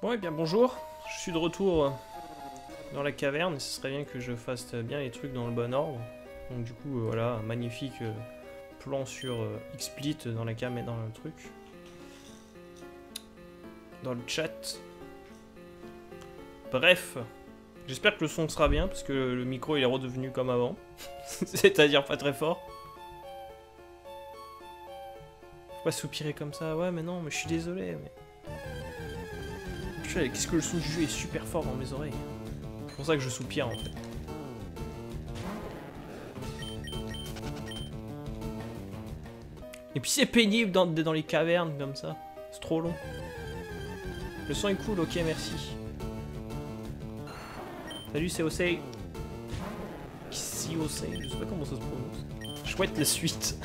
Bon, et bien bonjour, je suis de retour euh, dans la caverne, et ce serait bien que je fasse bien les trucs dans le bon ordre. Donc du coup, euh, voilà, un magnifique euh, plan sur XSplit dans la cam et dans le truc. Dans le chat. Bref, j'espère que le son sera bien, parce que le micro il est redevenu comme avant. C'est-à-dire pas très fort. Faut pas soupirer comme ça, ouais mais non, mais je suis désolé. Qu'est-ce que le son du jeu est super fort dans mes oreilles. C'est pour ça que je soupire en fait. Et puis c'est pénible dans, dans les cavernes comme ça. C'est trop long. Le son est cool, ok merci. Salut c'est Osei. Si Osei, je sais pas comment ça se prononce. Chouette la suite.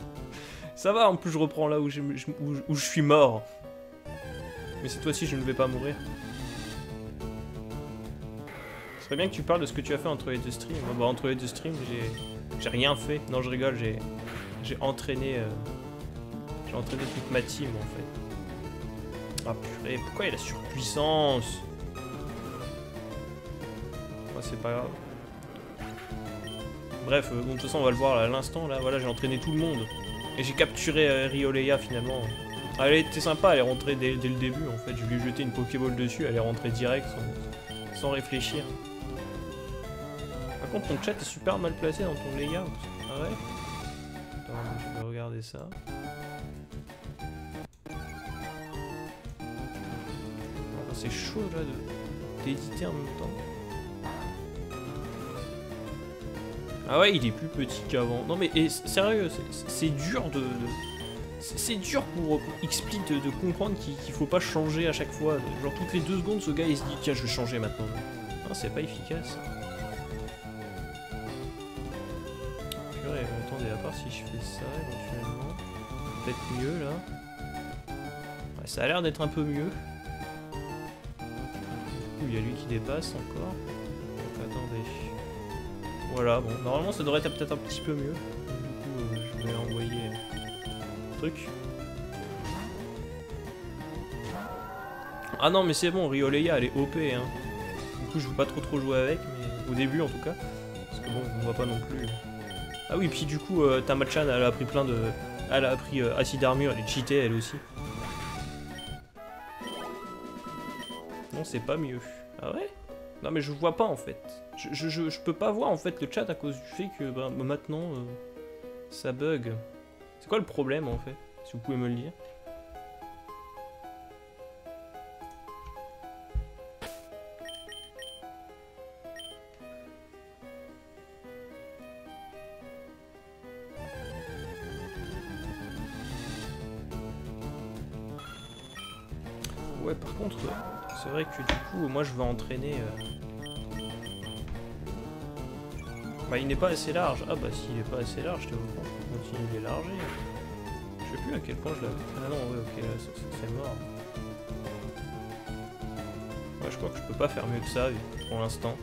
ça va en plus je reprends là où- où je suis mort. Mais cette fois-ci je ne vais pas mourir. Ce serait bien que tu parles de ce que tu as fait entre les deux streams. Bah, entre les deux streams j'ai rien fait. Non je rigole, j'ai entraîné euh, j'ai entraîné toute ma team en fait. Ah purée, pourquoi il a la surpuissance? Moi c'est pas grave. Bref, euh, bon, de toute façon on va le voir à l'instant là, voilà j'ai entraîné tout le monde. Et j'ai capturé euh, finalement. Elle était sympa, elle est rentrée dès, le début en fait. Je lui ai jeté une Pokéball dessus, elle est rentrée direct sans, réfléchir. Par contre ton chat est super mal placé dans ton layout. Ah ouais? Attends, je vais regarder ça. Ah, C'est chaud là d'éditer en même temps. Ah ouais, il est plus petit qu'avant. Non mais sérieux, c'est- dur de- c'est dur pour, pour de, comprendre qu'il faut pas changer à chaque fois. Genre toutes les deux secondes, ce gars il se dit tiens je vais changer maintenant. Non, c'est pas efficace. Purée, attendez, à part si je fais ça éventuellement. Peut-être mieux là. Ouais, ça a l'air d'être un peu mieux. Il y a lui qui dépasse encore. Donc, attendez. Voilà, bon, normalement ça devrait être peut-être un petit peu mieux. Ah non, mais c'est bon, Rioleia elle est OP. Hein. Du coup, je veux pas trop trop jouer avec, mais au début en tout cas. Parce que bon, on voit pas non plus. Ah oui, puis du coup, euh, Tamachan elle a pris plein de. Elle a appris euh, acide armure, elle est cheatée elle aussi. Non, c'est pas mieux. Ah ouais? Non, mais je vois pas en fait. Je, je, je, je peux pas voir en fait le chat à cause du fait que bah, maintenant euh, ça bug. C'est quoi le problème en fait Si vous pouvez me le dire? Ouais, par contre, euh, c'est vrai que du coup, moi je veux entraîner. euh, Bah, il n'est pas assez large. Ah, bah, s'il est pas assez large, je te comprends. De l'élargir. Je sais plus à quel point je l'avais. Ah non, ouais, ok, là, c'est- mort. Ouais, je crois que je peux pas faire mieux que ça pour l'instant.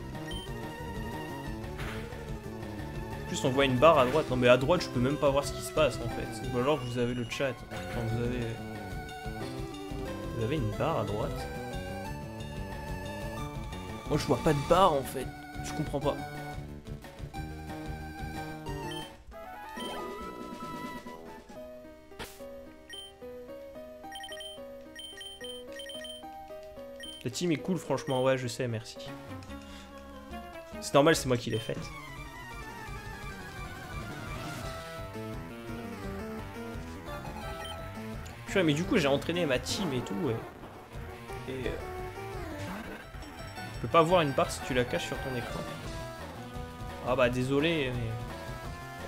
En plus, on voit une barre à droite. Non, mais à droite, je peux même pas voir ce qui se passe en fait. Ou alors, vous avez le chat. Vous avez. Vous avez une barre à droite Moi je vois pas de barre en fait. Je comprends pas. La team est cool franchement, ouais je sais, merci. C'est normal, c'est moi qui l'ai faite. Purée, mais du coup j'ai entraîné ma team et tout. Et, et, euh, je peux pas voir une barre si tu la caches sur ton écran. Ah bah désolé,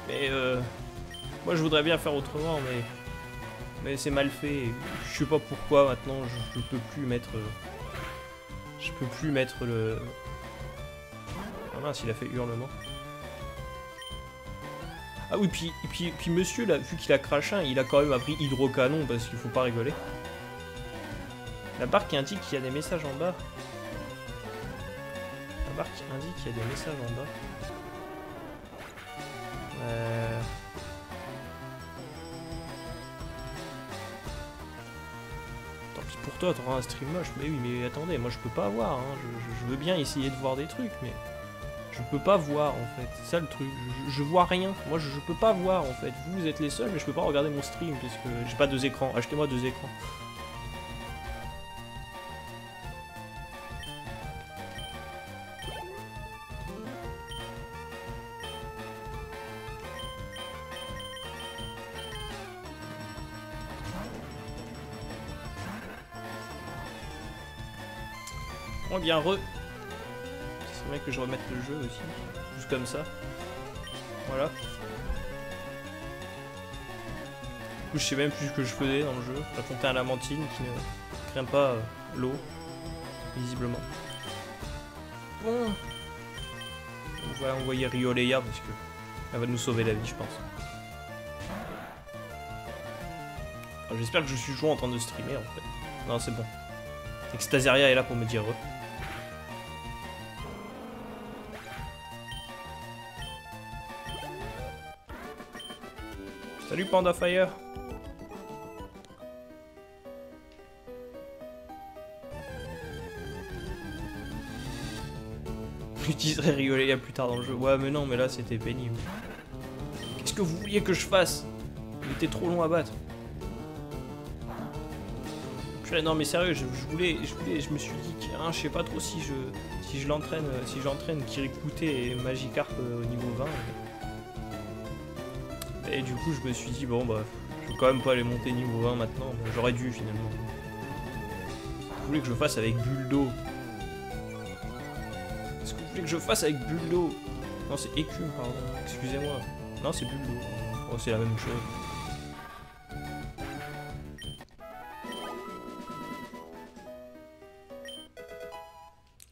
mais, euh, moi je voudrais bien faire autrement, mais mais c'est mal fait. Je sais pas pourquoi maintenant je, je peux plus mettre, euh, je peux plus mettre le. Ah mince, il a fait hurlement. Ah oui, puis, puis, puis monsieur, là, vu qu'il a craché, un, il a quand même appris hydrocanon parce qu'il faut pas rigoler. La barre qui indique qu'il y a des messages en bas. La barre qui indique qu'il y a des messages en bas. Euh... toi, t'auras un stream moche. Mais oui, mais attendez, moi je peux pas voir. Hein. Je, veux bien essayer de voir des trucs, mais je peux pas voir en fait. C'est ça le truc. Je, je vois rien. Moi, je, je peux pas voir en fait. Vous, vous êtes les seuls, mais je peux pas regarder mon stream parce que j'ai pas deux écrans. Achetez-moi deux écrans. Bien re. C'est vrai que je remette le jeu aussi. Juste comme ça. Voilà. Du coup, je sais même plus ce que je faisais dans le jeu. Raconter à Lamantine qui ne craint pas euh, l'eau. Visiblement. Bon. On va envoyer Rioleia parce que elle va nous sauver la vie, je pense. J'espère que je suis toujours en train de streamer en fait. Non, c'est bon. Extaseria est là pour me dire Salut Panda Fire J'utiliserai plus tard dans le jeu. Ouais mais non mais là c'était pénible. Qu'est-ce que vous vouliez que je fasse? Il était trop long à battre. Non mais sérieux, je, voulais, je voulais, je me suis dit que hein, je sais pas trop si je, si je l'entraîne, euh, si j'entraîne Kirikute et Magikarp euh, au niveau 20. Et du coup, je me suis dit, bon, bah, je vais quand même pas les monter niveau 20 maintenant. J'aurais dû finalement. Je voulais que je fasse avec Buldo. Qu'est-ce que vous voulez que je fasse avec Buldo Non, c'est Écume, pardon. Excusez-moi. Non, c'est Buldo. Oh, c'est la même chose.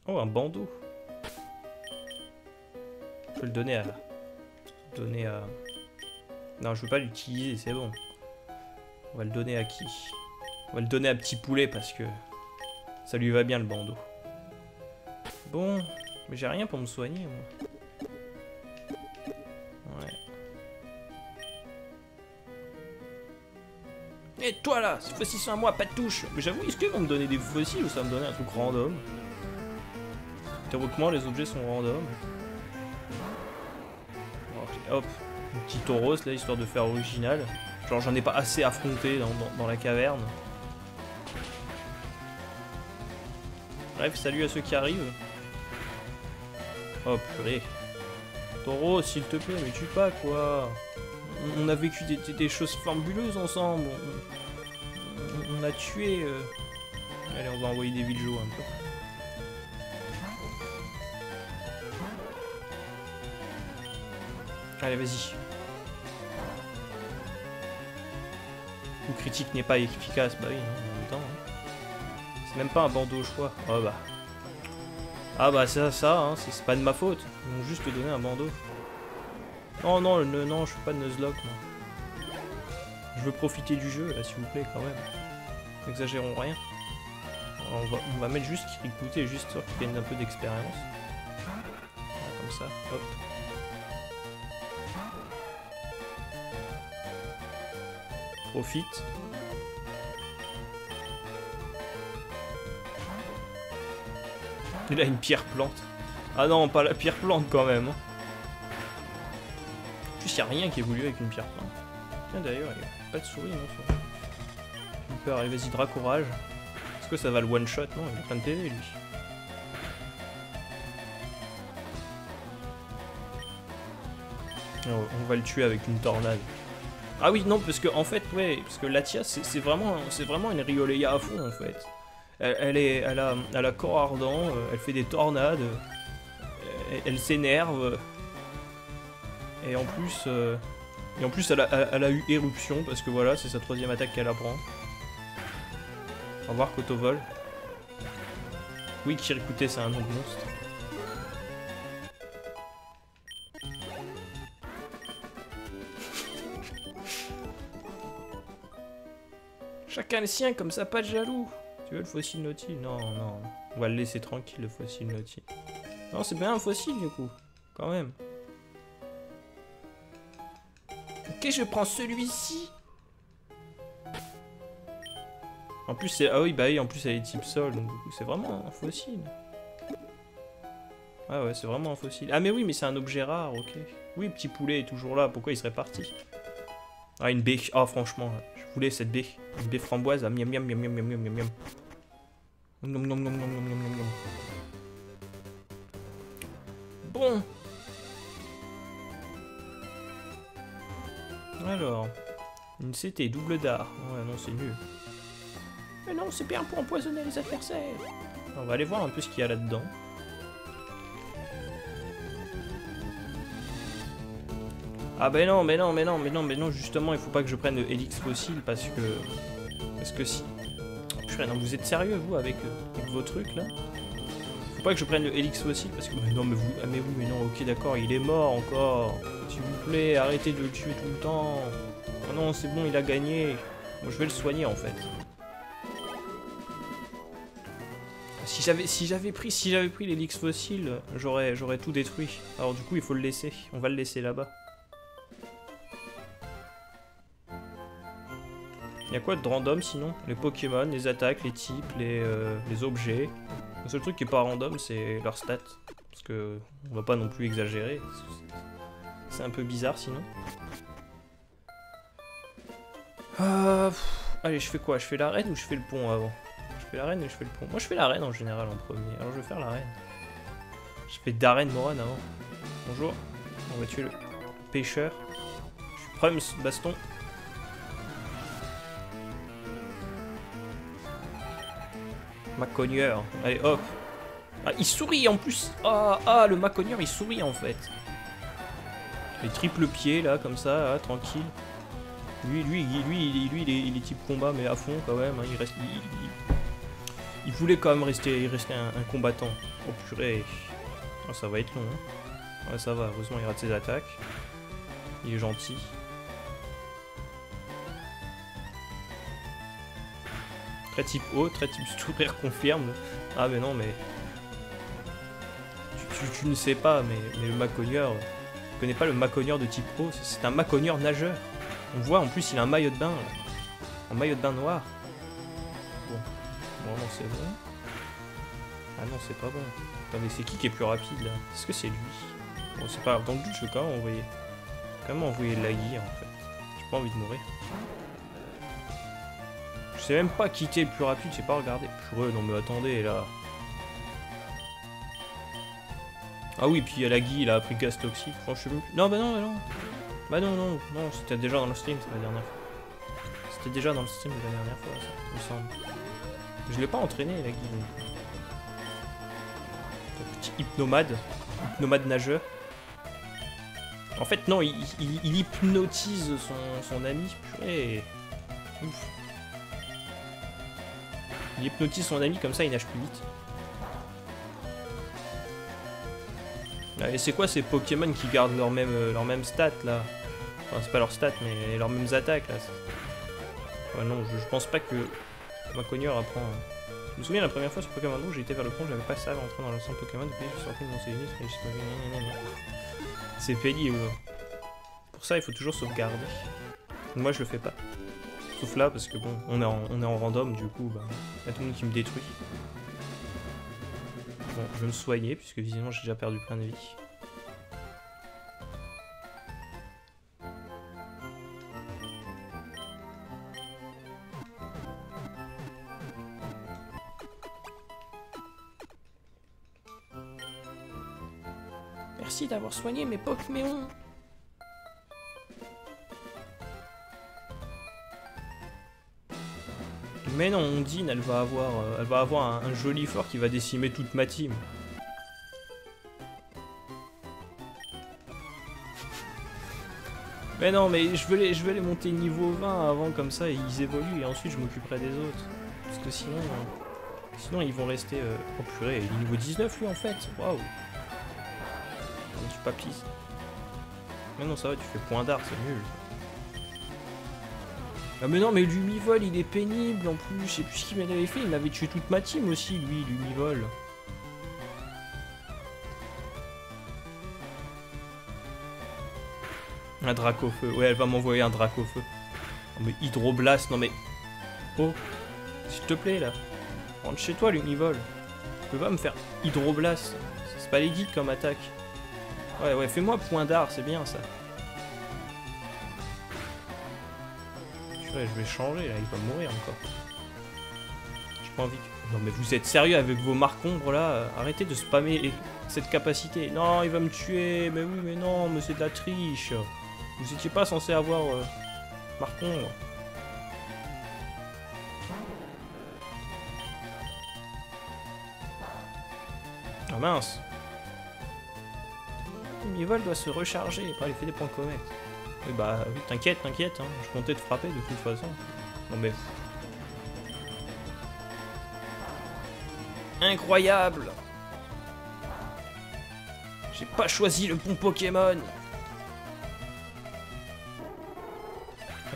Oh, un bandeau. Je vais le donner à... Donner à... Non, je veux pas l'utiliser, c'est bon. On va le donner à qui? On va le donner à Petit Poulet parce que ça lui va bien le bandeau. Bon, mais j'ai rien pour me soigner, moi. Ouais. Et toi là, fois-ci c'est à moi, pas de touche. Mais j'avoue, est-ce qu'ils vont me donner des fossiles ou ça va me donner un truc random? Théoriquement, les objets sont random. Ok, hop, petit tauros là, histoire de faire original. Genre, j'en ai pas assez affronté dans, dans- la caverne. Bref, salut à ceux qui arrivent. Oh purée. Taureau, s'il te plaît, mais tue pas quoi. On, a vécu des, choses fabuleuses ensemble. On, a tué. euh. Allez, on va envoyer des villes un peu. Allez, vas-y. Critique n'est pas efficace, bah oui, non, en même temps. hein. C'est même pas un bandeau au choix. Oh bah. Ah bah ça, ça, hein, c'est pas de ma faute. Ils m'ont juste donné un bandeau. Non, non, ne- non, je suis pas de Nuzlocke, moi. Je veux profiter du jeu, là, s'il vous plaît, quand même. N'exagérons rien. On, va, on va mettre juste Kirikute, juste histoire qu'il gagne un peu d'expérience. Comme ça. Il a une pierre plante. Ah non, pas la pierre plante quand même. En plus, il a rien qui évolue avec une pierre plante. Tiens, d'ailleurs, il a pas de souris, non ça. Peur, allez, vas-y, Dracourage. Est-ce que ça va le one-shot Non, il a plein de PV, lui. On va le tuer avec une tornade. Ah oui, non, parce que en fait, ouais, parce que Latia, c'est vraiment, c'est vraiment une Rioleia à fond en fait. Elle, est, elle a, elle a corps ardent, euh, elle fait des tornades, euh, elle, s'énerve, euh, et en plus, elle a, elle- a eu éruption parce que voilà, c'est sa troisième attaque qu'elle apprend. On va voir Kotovol. Oui, Kirikute, c'est un nom de monstre. Chacun le sien, comme ça, pas de jaloux. Tu veux le fossile Naughty Non, non. On va le laisser tranquille, le fossile Naughty. Non, c'est bien un fossile, du coup. Quand même. Ok, je prends celui-ci. En plus, c'est. Ah oui, bah oui, en plus, elle est type sol, donc du coup, c'est vraiment un fossile. Ah ouais, c'est vraiment un fossile. Ah, mais oui, mais c'est un objet rare, ok. Oui, petit poulet est toujours là, pourquoi il serait parti? Ah, une baie. Ah, franchement, je voulais cette baie. Une baie framboise, ah, miam miam miam miam miam miam miam. Nom nom nom nom nom nom. Bon. Alors. Une CT double d'art. Ouais, non, c'est nul. Mais non, c'est bien pour empoisonner les adversaires. On va aller voir un peu ce qu'il y a là-dedans. Ah ben non, mais non, mais non, mais non, mais non, justement, il faut pas que je prenne Helix fossile parce que... Parce que si... Purée, non, vous êtes sérieux, vous, avec, euh, avec vos trucs, là? Faut pas que je prenne le fossile parce que... Mais non, mais vous... Ah mais oui, mais non, ok, d'accord, il est mort encore. S'il vous plaît, arrêtez de le tuer tout le temps. Oh non, c'est bon, il a gagné. Bon, je vais le soigner, en fait. Si j'avais si j'avais pris si j'avais pris l'Helix fossile, j'aurais j'aurais tout détruit. Alors du coup, il faut le laisser. On va le laisser là-bas. Il y a quoi de random sinon? Les Pokémon, les attaques, les types, les, euh, les objets. Le seul truc qui est pas random, c'est leurs stats. Parce que on va pas non plus exagérer. C'est un peu bizarre sinon. Euh, allez, je fais quoi? Je fais l'arène ou je fais le pont avant? Je fais l'arène ou je fais le pont Moi, je fais l'arène en général en premier. Alors, je vais faire l'arène. Je fais d'arène Moran avant. Bonjour. On va tuer le pêcheur. Je suis Prums, baston. Macogneur. Allez, hop. Ah, il sourit en plus. Ah, ah, le Macogneur, il sourit en fait. Les triple pieds là, comme ça, ah, tranquille. Lui, lui, lui, lui, il, est, il est type combat, mais à fond quand même. hein, il reste, il, voulait quand même rester, rester un, combattant. Oh purée. Oh, ça va être long. Hein. Ouais, ça va. Heureusement, il rate ses attaques. Il est gentil. Très type haut, très type sourire confirme. Ah mais non, mais... Tu, ne sais pas, mais, mais le macogneur... Tu connais pas le macogneur de type haut? C'est- un macogneur nageur. On voit, en plus, il a un maillot de bain. là. Un maillot de bain noir. Bon. Bon, non, c'est bon. Ah non, c'est pas bon. Attendez, c'est qui qui est plus rapide, là? Est-ce que c'est lui? Bon, c'est pas grave. Dans le but, je veux quand même envoyer... Quand même envoyer Lagui, en fait. J'ai pas envie de mourir. Je sais même pas qui était le plus rapide, j'ai pas regardé. Purée, non mais attendez là. Ah oui, puis il y a la Guy, il a appris gaz toxique, franchement. Non, bah non, bah non. Bah non, non, non, c'était déjà dans le stream, la dernière fois. C'était déjà dans le stream de la dernière fois, ça, il me semble. Je l'ai pas entraîné, la Guy. Le petit hypnomade. Hypnomade nageur. En fait, non, il hypnotise son, son ami. Purée. Ouf. Il hypnotise son ami comme ça, il nage plus vite. Ah, Et c'est quoi ces Pokémon qui gardent leur même, euh, leur stat là Enfin, c'est pas leur stat, mais leurs mêmes attaques là. Ouais, non, je, pense pas que ma cogneur apprend. hein. Je me souviens la première fois sur Pokémon Rouge, j'ai été vers le pont, j'avais pas ça en rentrant dans le centre Pokémon, depuis je suis sorti de mon séjour, et gna. C'est pénible. Pour ça, il faut toujours sauvegarder. Moi, je le fais pas. Sauf là, parce que bon, on est en, on est en random, du coup, bah, y a tout le monde qui me détruit. Bon, je vais me soigner, puisque visiblement j'ai déjà perdu plein de vie. Merci d'avoir soigné mes Pokémon. Mais non, Ondine, elle va avoir, euh, elle va avoir un, joli fort qui va décimer toute ma team. Mais non, mais je veux les, je les monter niveau 20 avant, comme ça, ils évoluent, et ensuite je m'occuperai des autres. Parce que sinon, euh, sinon ils vont rester... Euh... Oh purée, il est niveau 19 lui en fait, waouh Un petit papy. Mais non, ça va, tu fais point d'art, c'est nul. Ah mais non mais l'humivol il est pénible en plus, je sais plus ce qu'il m'avait fait, il m'avait tué toute ma team aussi lui, l'humivol. Un drac au feu, ouais elle va m'envoyer un drac au feu. Oh, mais hydroblast, non mais... Oh S'il te plaît, là. Rentre chez toi, l'univol. Tu peux pas me faire hydroblast. C'est pas les guides comme attaque. Ouais, ouais, fais-moi point d'art, c'est bien ça. Je vais changer là, il va mourir encore. J'ai pas envie. Non mais vous êtes sérieux avec vos marques ombres là Arrêtez de spammer cette capacité. Non, il va me tuer. Mais oui, mais non, mais c'est de la triche. Vous étiez pas censé avoir euh, marque ombre. Ah mince. Mivol doit se recharger. Pas l'effet des points bah oui, t'inquiète, t'inquiète. Hein. Je comptais te frapper de toute façon. Non mais Incroyable J'ai pas choisi le bon Pokémon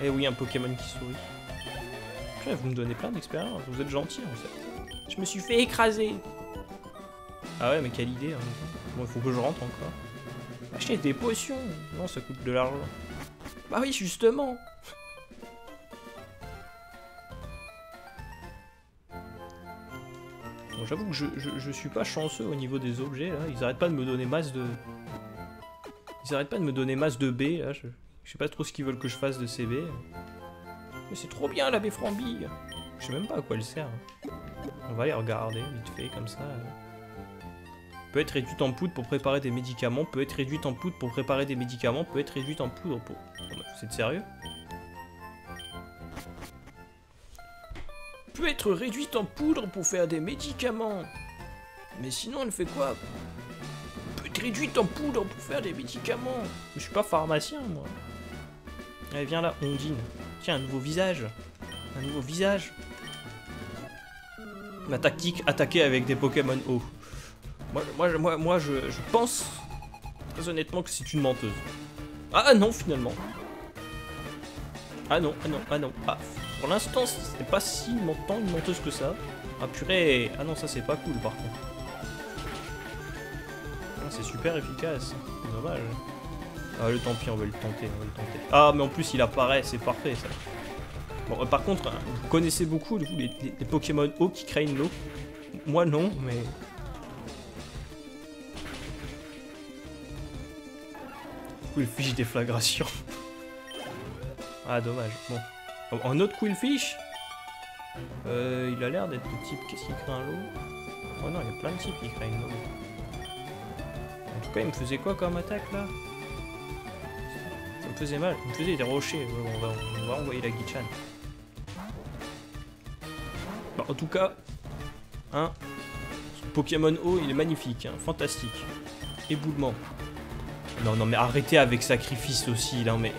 Eh oui, un Pokémon qui sourit. vous me donnez plein d'expérience, vous êtes gentil en fait. Je me suis fait écraser Ah ouais, mais quelle idée hein. Bon, il faut que je rentre encore. Acheter des potions Non, ça coûte de l'argent. Bah oui, justement j'avoue que je, je, suis pas chanceux au niveau des objets, là. Ils arrêtent pas de me donner masse de... Ils arrêtent pas de me donner masse de B, là. Je, sais pas trop ce qu'ils veulent que je fasse de CB. Mais c'est trop bien, la baie frambille Je sais même pas à quoi elle sert. On va aller regarder, vite fait, comme ça. Peut être réduite en poudre pour préparer des médicaments, peut être réduite en poudre pour préparer des médicaments, peut être réduite en poudre pour... C'est sérieux? Peut être réduite en poudre pour faire des médicaments. Mais sinon, elle fait quoi? Peut être réduite en poudre pour faire des médicaments. Je suis pas pharmacien, moi. Allez, viens là, Ondine. Tiens, un nouveau visage. Un nouveau visage. Ma tactique, attaquer avec des Pokémon haut. Moi, moi, moi, moi je, pense très honnêtement que c'est une menteuse. Ah non, finalement. Ah non, ah non, ah non. Ah, pour l'instant, c'est pas si mentant une menteuse que ça. Ah purée Ah non, ça c'est pas cool par contre. Ah, c'est super efficace. Dommage. Ah le tant pis, on va le tenter, on va le tenter. Ah mais en plus il apparaît, c'est parfait ça. Bon, euh, par contre, hein, vous connaissez beaucoup les, les, Pokémon eau qui créent l'eau. Moi non, mais... Fiche déflagration. ah dommage, bon. Un autre Quillfish euh, Il a l'air d'être de type... Qu'est-ce qui crée un lot Oh non, il y a plein de types qui une lot. En tout cas, il me faisait quoi comme attaque, là? Ça me faisait mal. Il me faisait des rochers. on, va, on va envoyer la Gichan. Bon, en tout cas, hein, Pokémon O, il est magnifique, hein, fantastique. Éboulement. Non, non, mais arrêtez avec sacrifice aussi, là, mais...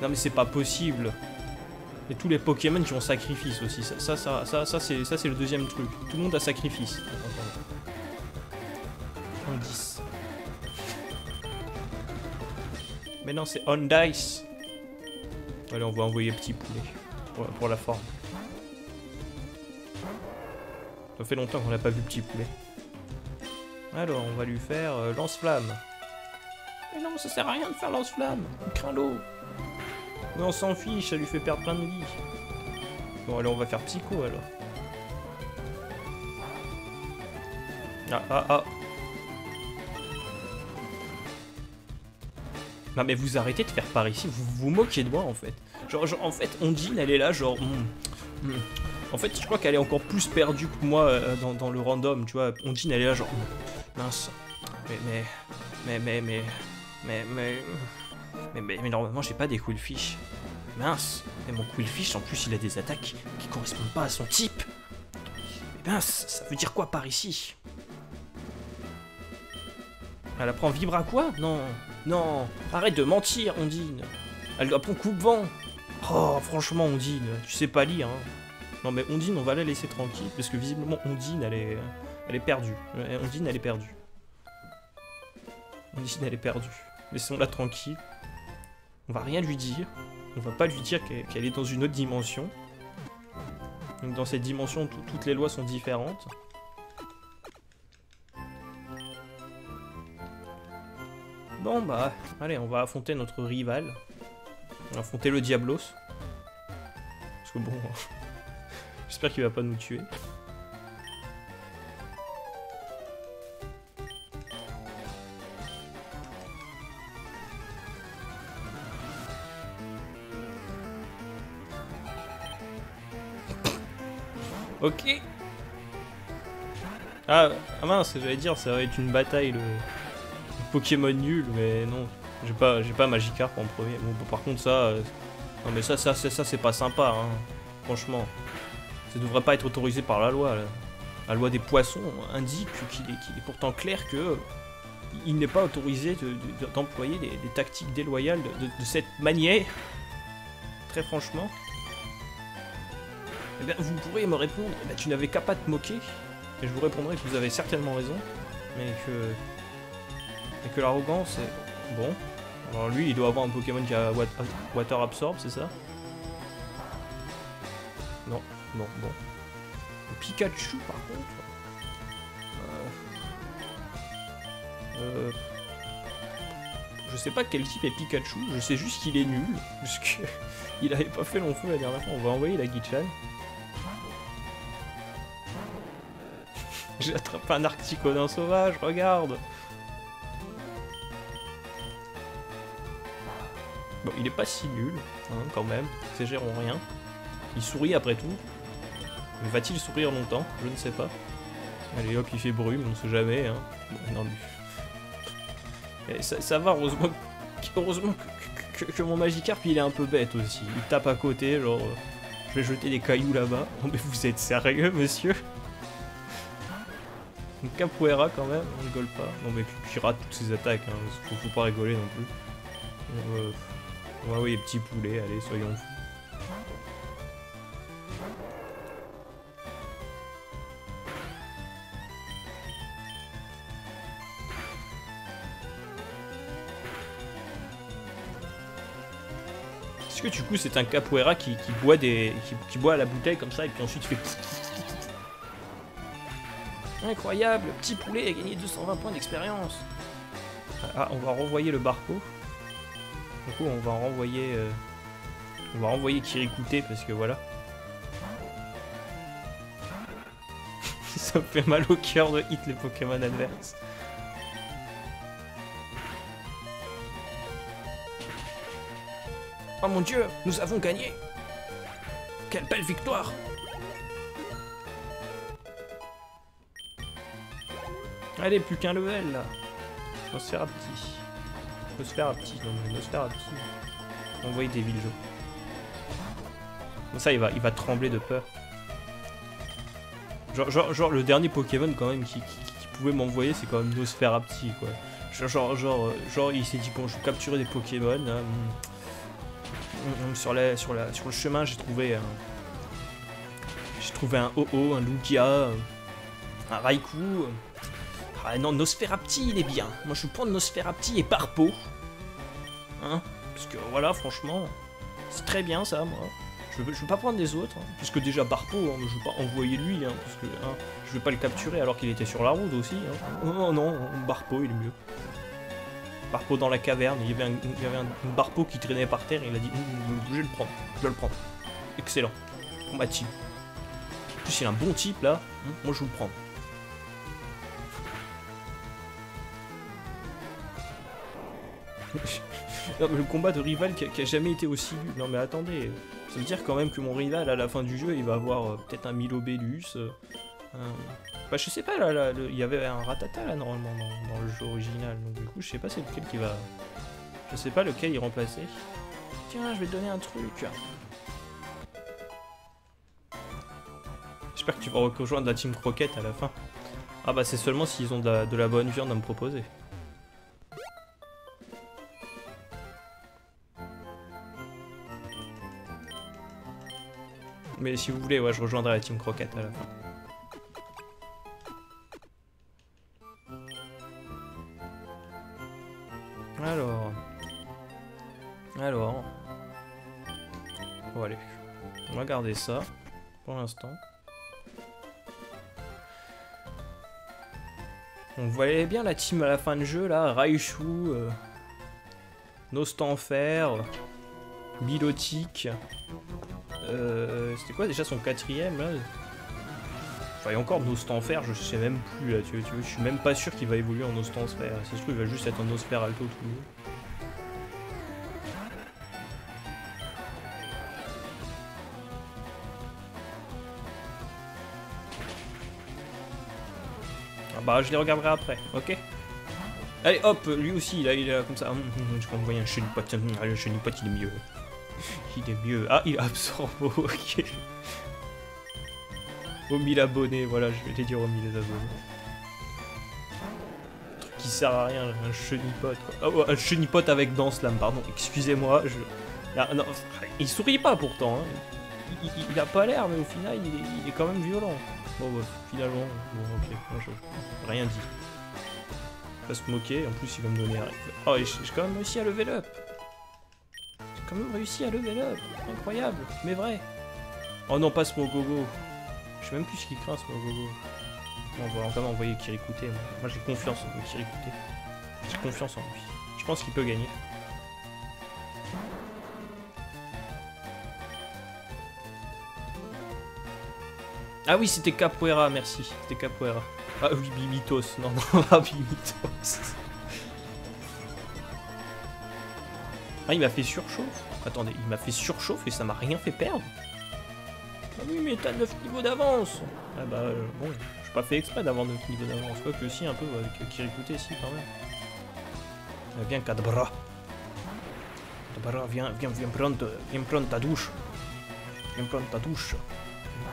Non, mais c'est pas possible. Et tous les Pokémon qui ont sacrifice aussi. Ça, ça, ça, ça, ça c'est le deuxième truc. Tout le monde a sacrifice. On 10. Mais non, c'est on dice. Allez, on va envoyer petit poulet. Pour, la forme. Ça fait longtemps qu'on n'a pas vu petit poulet. Alors, on va lui faire euh, lance-flamme. Non, ça sert à rien de faire lance-flamme. Il craint l'eau. Mais on s'en fiche, ça lui fait perdre plein de vie. Bon, alors on va faire psycho alors. Ah, ah, ah. Non mais vous arrêtez de faire par ici, vous vous moquez de moi en fait. Genre, en fait, Ondine elle est là genre... Hmm, hmm. En fait, je crois qu'elle est encore plus perdue que moi euh, dans, le random, tu vois. Ondine elle est là genre... Hmm, mince. Mais, mais... Mais, mais, mais... Mais, mais... Mais, mais, normalement, j'ai pas des Quillfish. Mince. Et mon Quillfish, en plus, il a des attaques qui correspondent pas à son type. Mais mince, ça veut dire quoi par ici? Elle apprend à quoi? Non, non. Arrête de mentir, Ondine. Elle apprend coupe-vent. Oh, franchement, Ondine, tu sais pas lire. Hein. Non, mais Ondine, on va la laisser tranquille, parce que visiblement, Ondine, elle est, elle est perdue. Ondine, elle est perdue. Ondine, elle est perdue. Laissons-la tranquille. On va rien lui dire. On va pas lui dire qu'elle est dans une autre dimension. Dans cette dimension, toutes les lois sont différentes. Bon bah, allez, on va affronter notre rival. On va affronter le Diablos. Parce que bon... J'espère qu'il va pas nous tuer. Ok. Ah, ah mince, j'allais dire, ça va être une bataille, le, Pokémon nul, mais non. J'ai pas, j'ai pas Magikarp en premier. Bon, par contre, ça... Euh, non mais ça, ça, ça, ça c'est pas sympa, hein. Franchement. Ça devrait pas être autorisé par la loi, La loi des poissons indique qu'il est, est, pourtant clair que il n'est pas autorisé d'employer des, tactiques déloyales de, cette manière. Très franchement. Eh bien, vous pourriez me répondre, eh ben, tu n'avais qu'à pas te moquer. Et je vous répondrai que vous avez certainement raison, mais que... Et que l'arrogance est... Bon. Alors lui, il doit avoir un Pokémon qui a Water Absorb, c'est ça? Non, non, bon. Pikachu, par contre... Euh... Euh... Je sais pas quel type est Pikachu, je sais juste qu'il est nul, puisqu'il avait pas fait long feu la dernière fois. On va envoyer la Gichan. J'ai attrapé un Arcticodin sauvage, regarde Bon, il est pas si nul, hein, quand même. Exagérons rien. Il sourit après tout. Mais va-t-il sourire longtemps? Je ne sais pas. Allez hop, il fait brume, on ne sait jamais. Hein. non, mais... ça, va, heureusement, heureusement que, que, mon Magikarp il est un peu bête aussi. Il tape à côté, genre... Je vais jeter des cailloux là-bas. Oh, mais vous êtes sérieux, monsieur? Une capoeira quand même, on rigole pas. Non mais qui rate toutes ses attaques, hein, faut, faut, pas rigoler non plus. Euh, ouais oui, petit poulet, allez, soyons fous. Est-ce que du coup c'est un capoeira qui, boit des qui, qui, boit à la bouteille comme ça et puis ensuite il fait Incroyable, petit poulet a gagné 220 points d'expérience. Ah, on va renvoyer le barco. Du coup, on va renvoyer... Euh, on va renvoyer Kirikute parce que voilà. Ça me fait mal au cœur de hit les Pokémon adverses. Oh mon dieu, nous avons gagné Quelle belle victoire Allez, plus qu'un level là. Nosfera petit. Nosfera petit, non mais Nosfera petit. Envoyer des villes. Comme ça, il va, il va trembler de peur. Genre, genre, genre le dernier Pokémon quand même qui, pouvait m'envoyer, c'est quand même Nosfera petit quoi. Genre, genre, genre, il s'est dit bon, je vais capturer des Pokémon. Hein. Sur, la, sur, la, sur le chemin, j'ai trouvé un, j'ai trouvé un ho un Lugia, un Raikou. Ah non, Nosferapti, il est bien. Moi, je prendre Nosferapti et Parpo. Hein Parce que, voilà, franchement, c'est très bien, ça, moi. Je veux, veux pas prendre des autres, hein. puisque déjà Barpo, je veux pas envoyer lui, hein, parce que hein, je vais pas le capturer alors qu'il était sur la route aussi. Non, non, Barpo, il est mieux. Barpo dans la caverne, il y avait un, Barpo qui traînait par terre, il a dit je vais le prendre, je vais le prendre. Excellent. Combatif. En plus, il a un bon type là, moi je vais le prendre. le combat de rival qui a, jamais été aussi... Non mais attendez, ça veut dire quand même que mon rival à la fin du jeu il va avoir euh, peut-être un Milobellus. Euh, bah je sais pas, là, il y avait un Ratata là normalement dans, le jeu original, donc du coup je sais pas c'est lequel qui va... Je sais pas lequel il remplaçait. Tiens, je vais te donner un truc. J'espère que tu vas rejoindre la Team Croquette à la fin. Ah bah c'est seulement s'ils ont de la bonne viande à me proposer. Mais si vous voulez, je rejoindrai la team croquette à la fin. Alors. Alors. Bon, allez. On va garder ça pour l'instant. On voyait bien la team à la fin de jeu là, Raichu, euh, Nostanfer, Bilotic, Euh, C'était quoi déjà son quatrième là Enfin, a encore Nostanfer, je sais même plus là, tu vois, tu vois, je suis même pas sûr qu'il va évoluer en Nostanfer. Ça se trouve, il va juste être un Osper Alto tout le Ah bah, je les regarderai après, ok Allez, hop, lui aussi, là, il est comme ça. Hum, hum, hum, Je vais envoyer un. Hum, ah, Le chenipote, il est mieux. Il est mieux. Ah, il absorbe, ok. Aux 1000 abonnés, voilà, je vais te dire aux 1000 abonnés. Truc qui sert à rien, un chenipote. Ah, ouais, un chenipote avec danse, là, pardon, excusez-moi, je... Ah, il sourit pas, pourtant, hein. il, il- a pas l'air, mais au final, il est, quand même violent. Bon, bah, finalement, bon, ok, moi, je... rien dit. Pas se moquer, en plus, il va me donner un... Oh, j'ai quand même réussi à level up quand même réussi à level up Incroyable, mais vrai Oh non, pas Smogogo je sais même plus ce qu'il craint ce Mogogo. Bon, on va même envoyer Kirikute. Moi, Moi, j'ai confiance en Kirikute. J'ai confiance en lui. Je pense qu'il peut gagner. Ah oui, c'était Capoeira, merci. C'était Capoeira. Ah oui, Bimitos. Non, non, pas Bimitos. Ah, il m'a fait surchauffe. Attendez, il m'a fait surchauffe et ça m'a rien fait perdre. Ah oui, mais t'as 9 niveaux d'avance Ah bah, euh, bon, j'ai pas fait exprès d'avoir 9 niveaux d'avance. Quoi que si, un peu, avec Kirikute, si, quand même. Euh, viens, Kadabra. Kadabra, viens, viens, viens prendre, viens prendre ta douche. Viens prendre ta douche.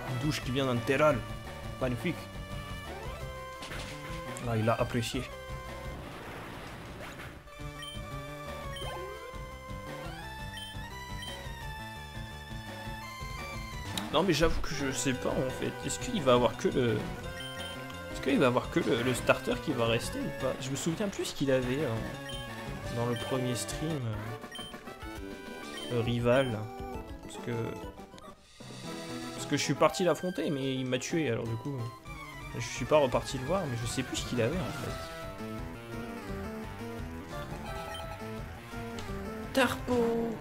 Une douche qui vient d'un terral. Magnifique. Là, il a apprécié. Non mais j'avoue que je sais pas en fait. Est-ce qu'il va avoir que le. Est-ce qu'il va avoir que le, le starter qui va rester ou pas? Je me souviens plus ce qu'il avait dans le premier stream. euh, le rival. Parce que. Parce que je suis parti l'affronter mais il m'a tué alors du coup. Je suis pas reparti le voir mais je sais plus ce qu'il avait en fait. Tarpo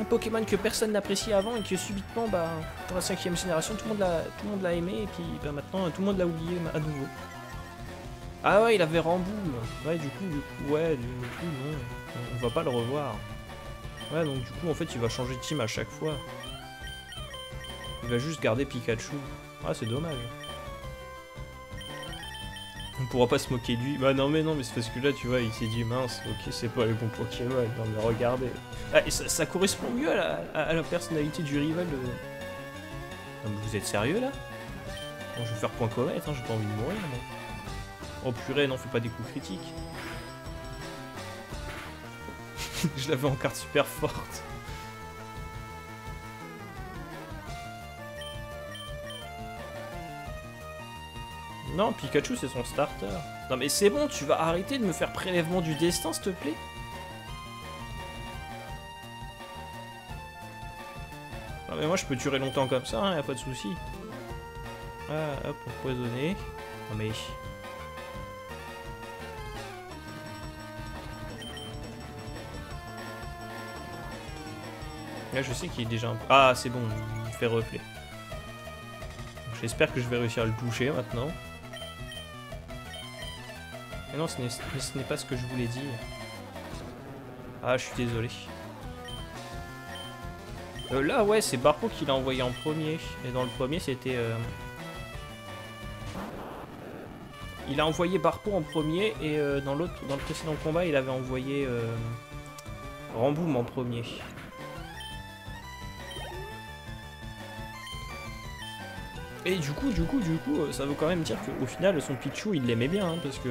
un Pokémon que personne n'appréciait avant et que subitement, bah, dans la cinquième génération, tout le monde l'a, aimé et puis bah, maintenant tout le monde l'a oublié à nouveau. Ah ouais, il avait Ramboule. Ouais, du coup, ouais, du coup, non, on, on va pas le revoir. Ouais, donc du coup, en fait, il va changer de team à chaque fois. Il va juste garder Pikachu. Ah, c'est dommage. On pourra pas se moquer de lui. Bah non mais non mais c'est parce que là tu vois il s'est dit mince ok c'est pas le bon Pokémon non mais regardez. Ah, et ça, correspond mieux à la, personnalité du rival. de- Non, mais vous êtes sérieux là? Bon je vais faire point comète hein, j'ai pas envie de mourir. Oh purée non fais pas des coups critiques. je l'avais en carte super forte. Non, Pikachu c'est son starter. Non mais c'est bon, tu vas arrêter de me faire prélèvement du destin s'il te plaît Non mais moi je peux durer longtemps comme ça, hein, y a pas de souci. Ah, hop, empoisonné. Non mais... Là je sais qu'il est déjà un. Ah c'est bon, il fait reflet. J'espère que je vais réussir à le toucher maintenant. Mais non, ce n'est pas ce que je voulais dire. Ah, je suis désolé. Euh, là, ouais, c'est Barpo qui l'a envoyé en premier. Et dans le premier, c'était... euh, Il a envoyé Barpo en premier et euh, dans l'autre, dans le précédent combat, il avait envoyé euh, Ramboum en premier. Et du coup, du coup, du coup, ça veut quand même dire qu'au final, son Pichu, il l'aimait bien, hein, parce que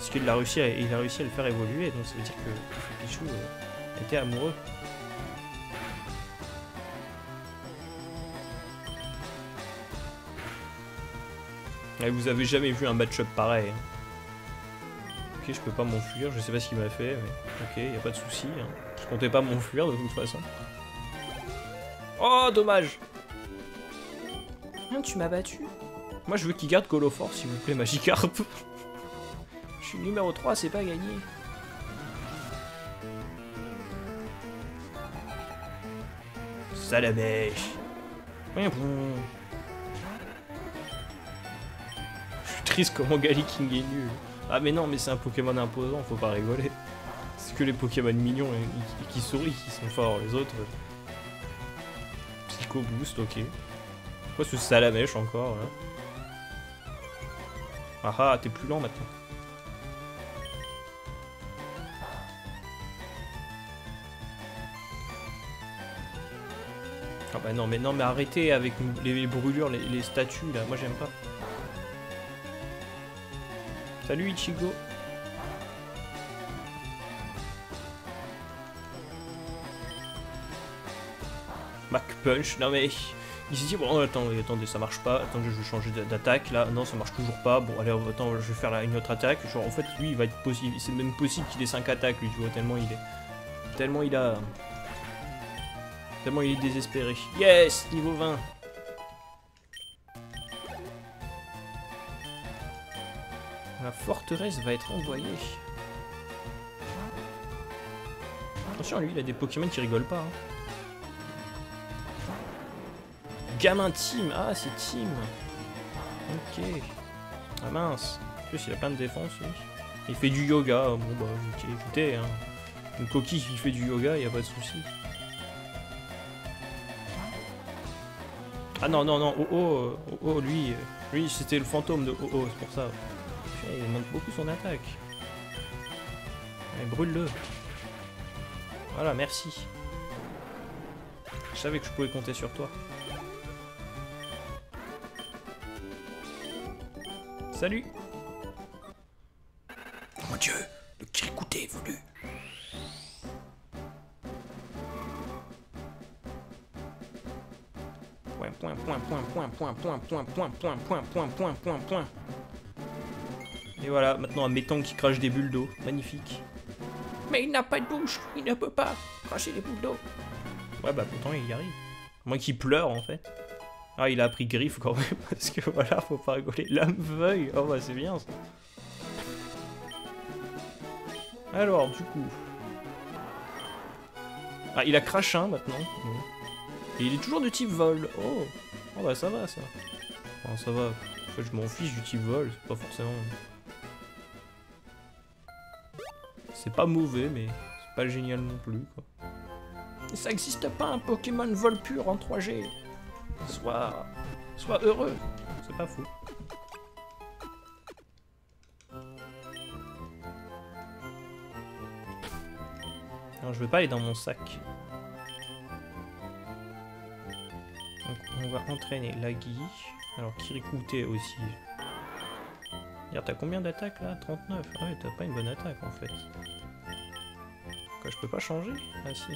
parce qu'il a réussi, à, il a réussi à le faire évoluer, donc ça veut dire que, Pichu euh, était amoureux. Et vous avez jamais vu un match-up pareil. hein. Ok, je peux pas m'enfuir, je sais pas ce qu'il m'a fait, mais ok, y a pas de souci. hein. Je comptais pas m'enfuir de toute façon. Oh, dommage Hein, tu m'as battu Moi, je veux qu'il garde Colophore, s'il vous plaît, Magikarp. Je suis numéro 3, c'est pas gagné. Salamèche. Je suis triste comment King est nul. Ah mais non, mais c'est un Pokémon imposant, faut pas rigoler. C'est que les Pokémon mignons et, qui sourient qui sont forts, les autres... Psycho Boost, ok. Pourquoi ce Salamèche encore, là Ah ah, t'es plus lent maintenant. Bah non, mais non, mais arrêtez avec les, brûlures, les, statues là, moi j'aime pas. Salut Ichigo. Mac Punch, non mais il s'est dit bon attendez, attendez ça marche pas, attendez je vais changer d'attaque là, non ça marche toujours pas, bon allez attends je vais faire une autre attaque, genre en fait lui il va être possible, c'est même possible qu'il ait 5 attaques lui tu vois tellement il est, tellement il a, Tellement il est désespéré. Yes Niveau 20 La forteresse va être envoyée. Attention, lui, il a des Pokémon qui rigolent pas. Hein. Gamin Team Ah, c'est Team Ok. Ah mince. En plus, il a plein de défense, lui. Il fait du yoga. Bon, bah, ok, écoutez, hein. Une coquille qui fait du yoga, il a pas de souci. Ah non, non, non, oh oh, oh, oh lui, lui c'était le fantôme de oh oh, c'est pour ça. Il manque beaucoup son attaque. brûle-le. Voilà, merci. Je savais que je pouvais compter sur toi. Salut point, point, point, point, point, point, point, point, point. Et voilà, maintenant un méton qui crache des bulles d'eau. Magnifique. Mais il n'a pas de bouche, il ne peut pas cracher des bulles d'eau. Ouais, bah pourtant il y arrive. Moi qui pleure en fait. Ah, il a appris griffe quand même, parce que voilà, faut pas rigoler. L'âme veuille. Oh bah c'est bien ça. Alors, du coup. Ah, il a craché un maintenant. Et il est toujours de type vol. Oh, oh bah ça va ça. Enfin, ça va. En fait, je m'en fiche du type vol, c'est pas forcément. C'est pas mauvais, mais c'est pas génial non plus quoi. Ça existe pas un Pokémon vol pur en 3G. Sois. Sois heureux. C'est pas fou. Alors je vais pas aller dans mon sac. On va entraîner Lagui. Alors Kirikute aussi. T'as combien d'attaques là? 39. Ah ouais, t'as pas une bonne attaque en fait. Quoi, je peux pas changer? Ah si.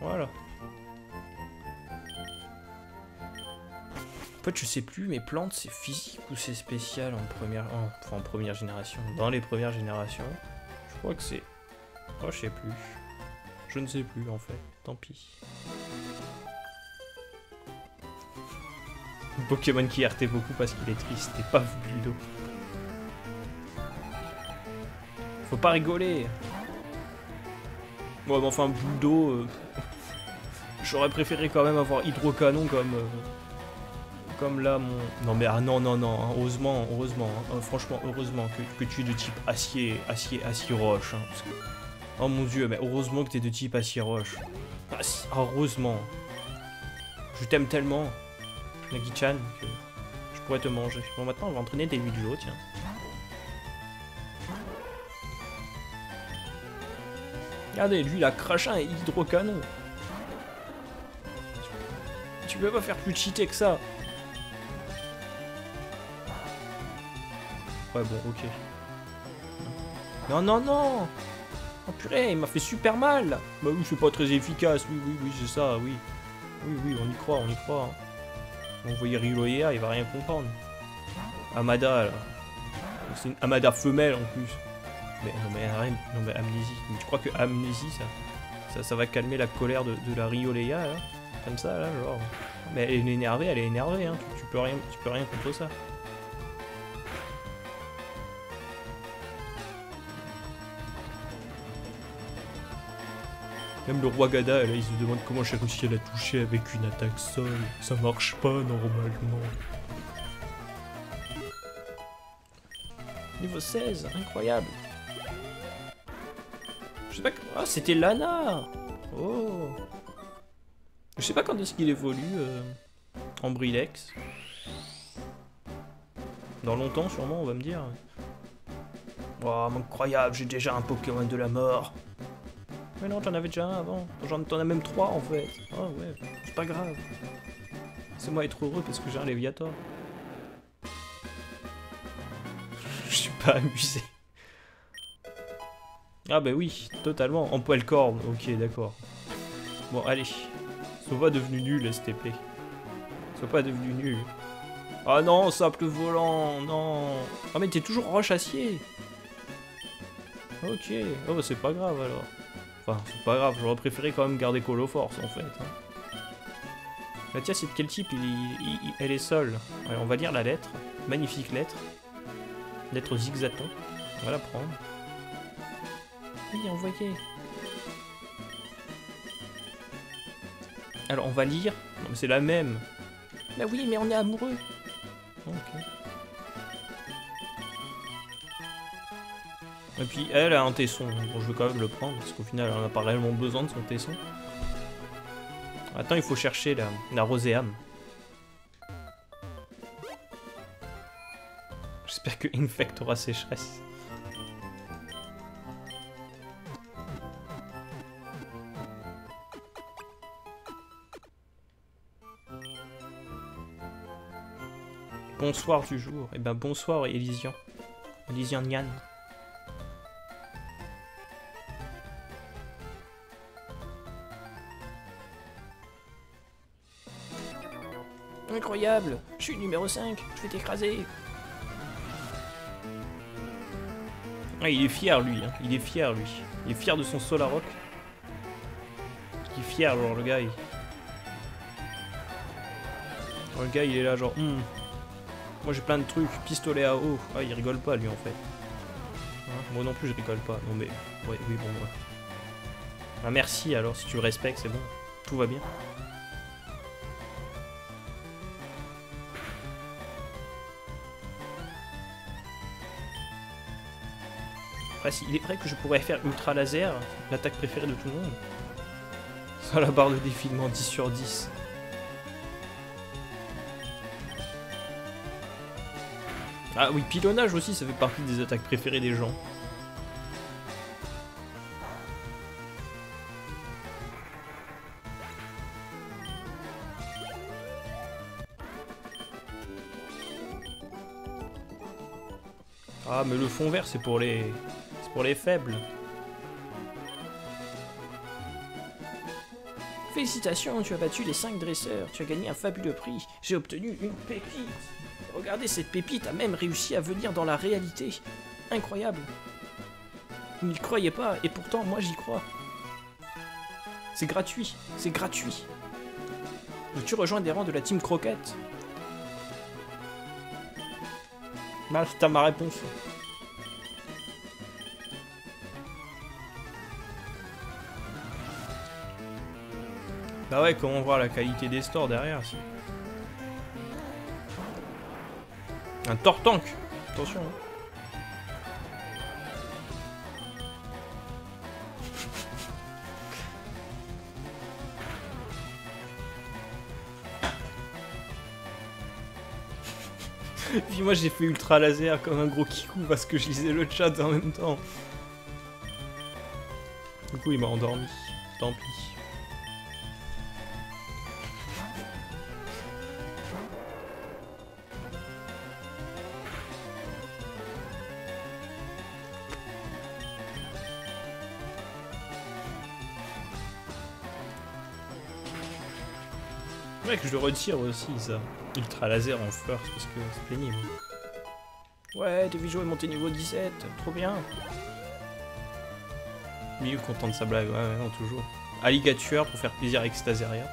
Voilà. En fait, je sais plus, mes plantes, c'est physique ou c'est spécial en première, en, en première génération? Dans les premières générations, je crois que c'est... Oh, je sais plus. Je ne sais plus, en fait. Tant pis. Pokémon qui RT beaucoup parce qu'il est triste et pas Buldo. Faut pas rigoler. Ouais, mais enfin, Buldo. Euh, j'aurais préféré quand même avoir Hydrocanon comme. Euh, comme là, mon. Non, mais ah non, non, non. Hein, heureusement, heureusement. Hein, franchement, heureusement que, tu es de type acier, acier, acier roche. Hein, oh mon dieu, mais heureusement que tu es de type acier roche. Ah, heureusement. Je t'aime tellement. Nagi-chan, que je pourrais te manger. Bon, maintenant, on va entraîner des de l'eau, tiens. Regardez, lui, il a craché un hydrocanon. Tu peux pas faire plus cheaté que ça. Ouais, bon, ok. Non, non, non Oh purée, il m'a fait super mal Bah oui, c'est pas très efficace, oui, oui, oui, c'est ça, oui. Oui, oui, on y croit, on y croit. Hein. On voyait Riloya, il va rien comprendre. Amada, là. C'est une Amada femelle en plus. Mais non, mais non, mais amnésie. tu crois que amnésie, ça, ça, va calmer la colère de, la Riolea, là? Comme ça, là, genre. Mais elle est énervée, elle est énervée, hein. Tu, peux, rien, tu peux rien contre ça. Même le roi Gada, là, il se demande comment j'ai réussi à la toucher avec une attaque sol. Ça marche pas normalement. Niveau 16, incroyable. Je sais pas... Ah, c'était Lana Oh Je sais pas quand est-ce qu'il évolue euh, en Brilex. Dans longtemps, sûrement, on va me dire. Oh, incroyable, j'ai déjà un Pokémon de la mort. Mais non, t'en avais déjà un avant. T'en as même trois en fait. Oh ouais, c'est pas grave. C'est moi être heureux parce que j'ai un Léviator. Je suis pas amusé. Ah bah oui, totalement. En poil corne, ok, d'accord. Bon, allez. Sois pas devenu nul, STP. Sois pas devenu nul. Ah non, simple volant, non. Ah mais t'es toujours roche acier. Ok, oh bah c'est pas grave alors. Enfin, c'est pas grave, j'aurais préféré quand même garder Colo Force en fait. Tiens, c'est de quel type il, Elle est seule. on va lire la lettre. Magnifique lettre. Lettre zigzaton. On va la prendre. Oui, envoyez. Alors, on va lire. Non, mais c'est la même. Bah oui, mais on est amoureux. Ok. Et puis elle a un tesson, bon, je vais quand même le prendre parce qu'au final elle n'a pas réellement besoin de son tesson. Attends, il faut chercher la, la. J'espère que Infect aura sécheresse. Bonsoir du jour. Et eh ben bonsoir Elysian. Elysian Nyan. Je suis numéro 5, je vais t'écraser ah, il est fier lui, hein. il est fier lui. Il est fier de son Rock. Il est fier genre le gars. Il... le gars il est là genre hmm. Moi j'ai plein de trucs, pistolet à eau. Ah il rigole pas lui en fait. Hein, moi non plus je rigole pas. Non mais ouais oui bon ouais. Ah merci alors si tu le respectes c'est bon. Tout va bien. Il est vrai que je pourrais faire Ultra Laser, l'attaque préférée de tout le monde. Sans la barre de défilement 10 sur 10. Ah oui, pilonnage aussi, ça fait partie des attaques préférées des gens. Ah, mais le fond vert, c'est pour les... pour les faibles. Félicitations, tu as battu les 5 dresseurs, tu as gagné un fabuleux prix, j'ai obtenu une pépite. Regardez, cette pépite a même réussi à venir dans la réalité. Incroyable. Vous n'y croyez pas, et pourtant, moi j'y crois. C'est gratuit, c'est gratuit. Veux-tu rejoindre les rangs de la Team Croquette? Bah, t'as ma réponse. Bah ouais, comment voir la qualité des stores derrière Un Tortank Attention hein. Puis moi j'ai fait ultra laser comme un gros kikou parce que je lisais le chat en même temps. Du coup il m'a endormi. Tant pis. Je le retire aussi ça ultra laser en first parce que c'est pénible. Ouais, Devijo est monté niveau 17, trop bien. Mieux content de sa blague, ouais, non, toujours. Alligator pour faire plaisir avec Staseria.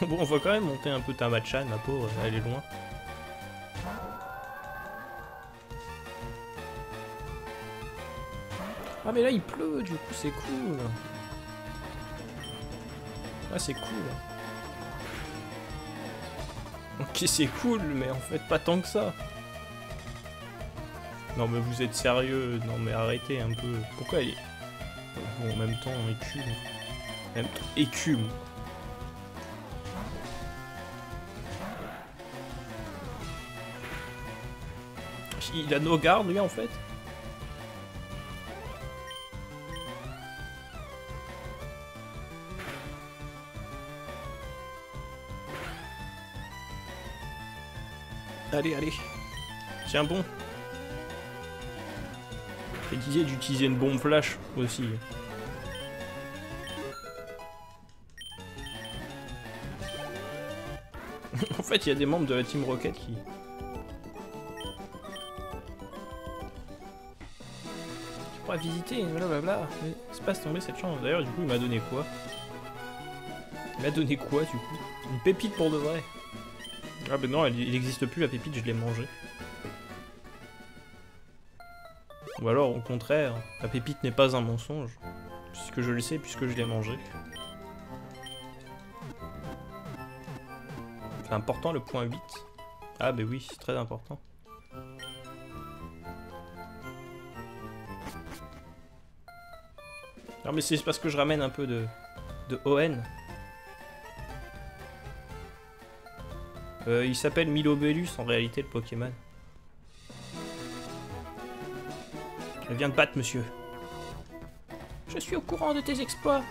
bon, on va quand même monter un peu Tamachan, ma pauvre, elle est loin. Ah mais là il pleut, du coup c'est cool. Ah c'est cool. Ok c'est cool, mais en fait pas tant que ça. Non mais vous êtes sérieux Non mais arrêtez un peu. Pourquoi elle est... Bon, en même temps, écume. Même temps, écume. Il a nos gardes lui en fait Allez, allez. Tiens bon. Et disait d'utiliser une bombe flash aussi. en fait, il y a des membres de la Team Rocket qui... Tu pourras visiter, blablabla. Mais c'est pas tomber cette chance. D'ailleurs, du coup, il m'a donné quoi? Il m'a donné quoi, du coup? Une pépite pour de vrai. Ah ben non, il n'existe plus la pépite, je l'ai mangée. Ou alors, au contraire, la pépite n'est pas un mensonge. Puisque je le sais, puisque je l'ai mangé. C'est important le point 8. Ah ben oui, c'est très important. Non mais c'est parce que je ramène un peu de, de ON. Euh, il s'appelle Milobellus en réalité le Pokémon. Je viens de battre monsieur. Je suis au courant de tes exploits.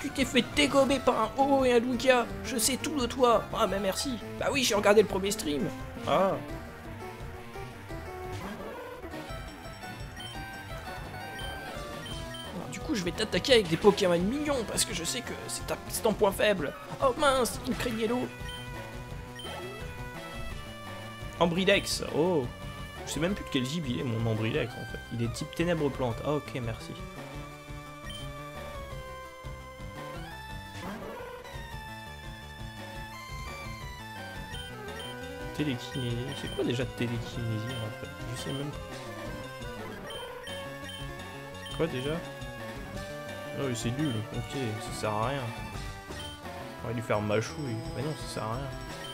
Tu t'es fait dégommer par un Ho et un Lugia. Je sais tout de toi. Ah mais merci. Bah oui, j'ai regardé le premier stream. Ah. Du coup, je vais t'attaquer avec des Pokémon mignons parce que je sais que c'est ton point faible. Oh mince, il craignait l'eau. Ambrilex, oh Je sais même plus de quel gib il est mon Ambrilex en fait. Il est type ténèbres plante. Ah ok, merci. Télékinésie, c'est quoi déjà télékinésie en fait? Je sais même pas. Quoi déjà? Oh c'est nul, ok, ça sert à rien. On va lui faire machouille. Mais non, ça sert à rien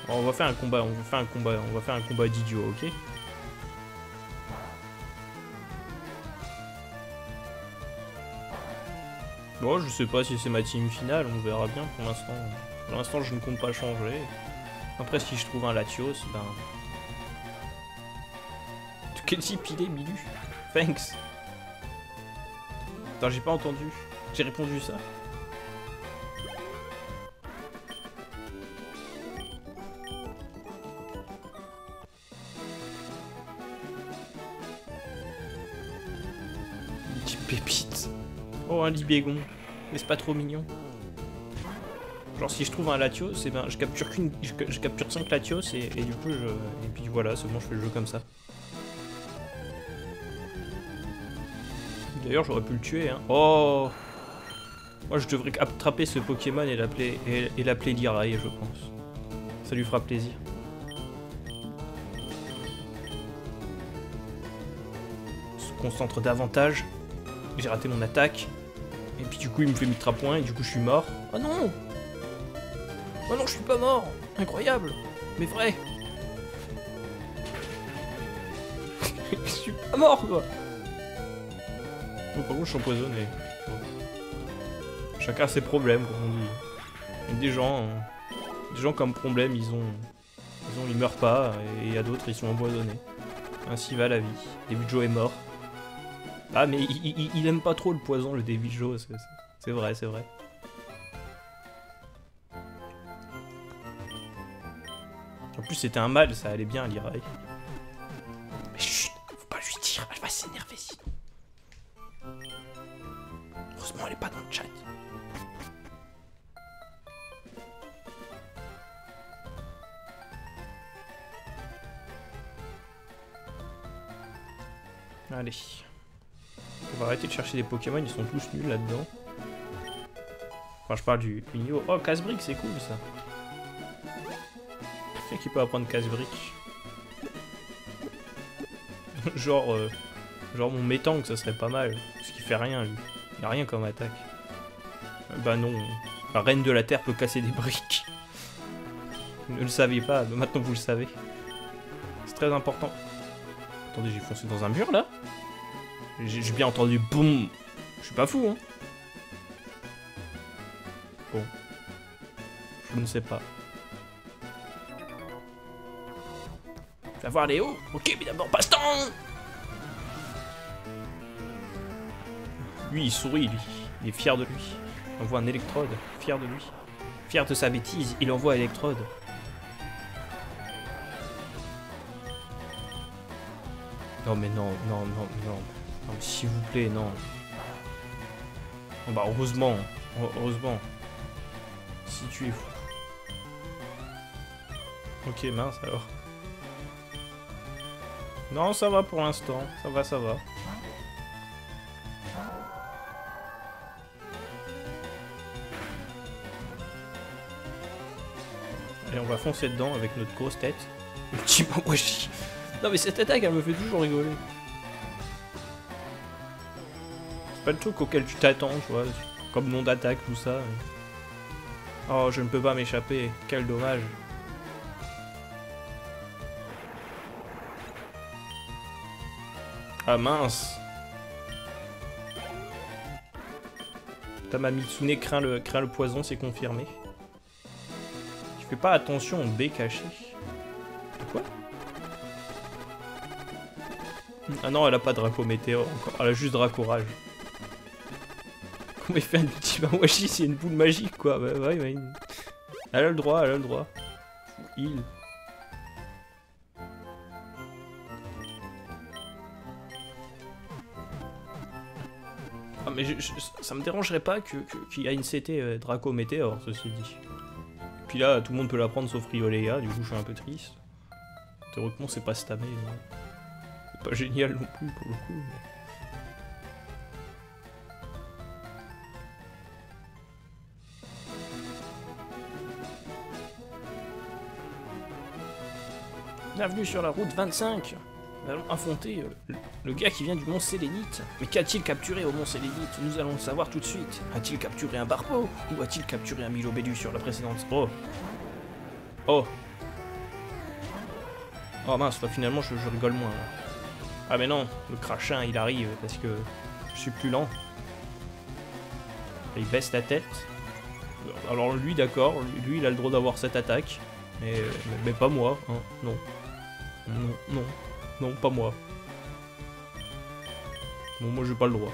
on va faire un combat, on va faire un combat, on va faire un combat d'idiot, ok? Bon, je sais pas si c'est ma team finale, on verra bien pour l'instant. Pour l'instant, je ne compte pas changer. Après, si je trouve un Latios, ben... De quel type il est, Milu? Thanks Attends, j'ai pas entendu. J'ai répondu ça un libégon. Mais c'est pas trop mignon. Genre si je trouve un Latios, et eh ben je capture qu'une. Je, capture 5 Latios et, du coup je. Et puis voilà, c'est bon je fais le jeu comme ça. D'ailleurs j'aurais pu le tuer hein. Oh Moi je devrais attraper ce Pokémon et l'appeler et, l'appeler Liraille je pense. Ça lui fera plaisir. Se concentre davantage. J'ai raté mon attaque. Puis du coup, il me fait mitra point et du coup, je suis mort. Oh non Oh non, je suis pas mort Incroyable Mais vrai Je suis pas mort, quoi Bon, par contre, je suis empoisonné. Chacun a ses problèmes, comme on dit. Des gens, des gens comme problème, ils ont, ils ont, ils meurent pas, et a d'autres, ils sont empoisonnés. Ainsi va la vie. Début Joe est mort. Ah, mais il, aime pas trop le poison, le David c'est vrai, c'est vrai. En plus, c'était un mal, ça allait bien à chercher des Pokémon, ils sont tous nuls là-dedans. Enfin, je parle du, niveau. Oh, casse-brique, c'est cool ça. Qui qui peut apprendre casse-brique Genre, euh, genre mon métank, ça serait pas mal. Parce qu'il fait rien, lui. Il a rien comme attaque. Euh, bah non. La reine de la terre peut casser des briques. Vous ne le saviez pas, maintenant vous le savez. C'est très important. Attendez, j'ai foncé dans un mur là? J'ai bien entendu boum Je suis pas fou, hein Bon. Je ne sais pas. Tu vas voir Léo Ok, mais d'abord passe-temps Lui, il sourit, lui. Il est fier de lui. Il envoie un électrode. Fier de lui. Fier de sa bêtise, il envoie électrode. Non mais non, non, non, non. Mais s'il vous plaît, non. Bah heureusement. Heu- Heureusement. Si tu es fou. Ok, mince alors. Non, ça va pour l'instant. Ça va, ça va. Et on va foncer dedans avec notre grosse tête. Le petit. Non mais cette attaque elle me fait toujours rigoler. Pas le truc auquel tu t'attends, tu vois. Comme nom d'attaque, tout ça. Oh, je ne peux pas m'échapper. Quel dommage. Ah mince. Tamamitsune craint le, craint le poison, c'est confirmé. Tu fais pas attention au B caché. Quoi? Ah non, elle a pas de Draco Météor encore. Elle a juste Dracorage. Comment il fait un petit Mawashi C'est une boule magique quoi. Bah, ouais, ouais. Elle a le droit, elle a le droit. Il. Ah mais je- ça me dérangerait pas que- que- qu'il y ait une CT euh, Draco Météor, ceci dit. Puis là, tout le monde peut la prendre sauf Rioléa, du coup je suis un peu triste. Théoriquement c'est pas stamé. C'est pas génial non plus pour le coup. mais- Bienvenue sur la route 25 Nous allons affronter euh, le, gars qui vient du Mont Sélénite. Mais qu'a-t-il capturé au Mont Sélénite? Nous allons le savoir tout de suite. A-t-il capturé un Barpo Ou a-t-il capturé un Milobédu sur la précédente? Oh Oh Oh mince, bah, finalement je, rigole moins. Ah mais non, le crachin il arrive parce que je suis plus lent. Il baisse la tête. Alors lui d'accord, lui, lui, il a le droit d'avoir cette attaque. Mais, mais, mais pas moi, hein, non. Non, non, non, pas moi. Bon, moi j'ai pas le droit.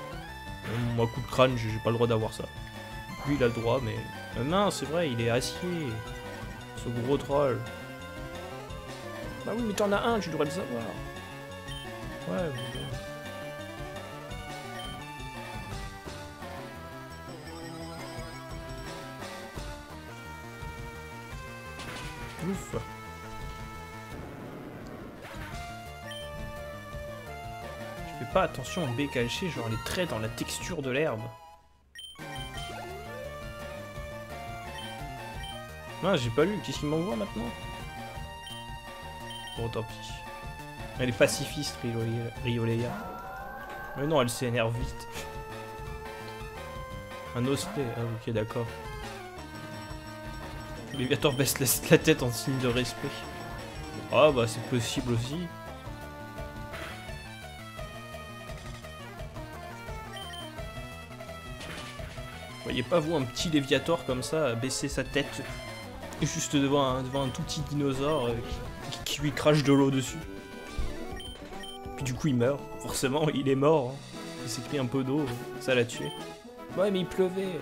Moi coup de crâne, j'ai pas le droit d'avoir ça. Lui il a le droit, mais... Euh, non, c'est vrai, il est acier. Ce gros troll. Bah oui, mais t'en as un, tu devrais le savoir. Ouais, mais. Ouf. Pas attention au B caché, genre les traits dans la texture de l'herbe. Ah, j'ai pas lu, qu'est-ce qu'il m'envoie maintenant? Bon, tant pis. Elle est pacifiste, Rioleia. Mais non, elle s'énerve vite. Un osprey, ah ok, d'accord. Léviator baisse la tête en signe de respect. Ah bah c'est possible aussi. Voyez pas vous un petit Léviator comme ça baisser sa tête juste devant un, devant un tout petit dinosaure euh, qui, lui crache de l'eau dessus. Puis du coup il meurt, forcément il est mort. hein. Il s'est pris un peu d'eau, ça l'a tué. Ouais, mais il pleuvait.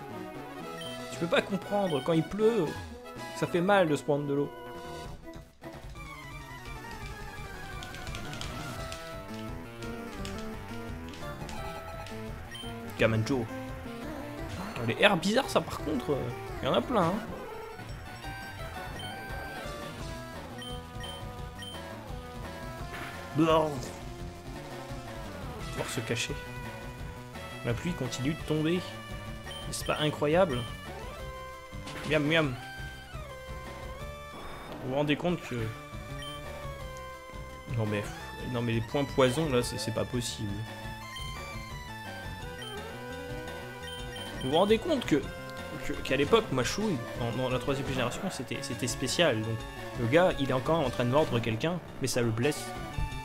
Tu peux pas comprendre, quand il pleut, ça fait mal de se prendre de l'eau. Gamanjo. Les airs bizarres, ça par contre, il y en a plein. Hein. Pour se cacher. La pluie continue de tomber. N'est-ce pas incroyable? Miam miam. Vous vous rendez compte que... Non mais... Non mais les points poison là, c'est pas possible. Vous vous rendez compte que qu'à l'époque, Machouille, dans, dans la troisième génération, c'était c'était spécial. Donc le gars, il est encore en train de mordre quelqu'un, mais ça le blesse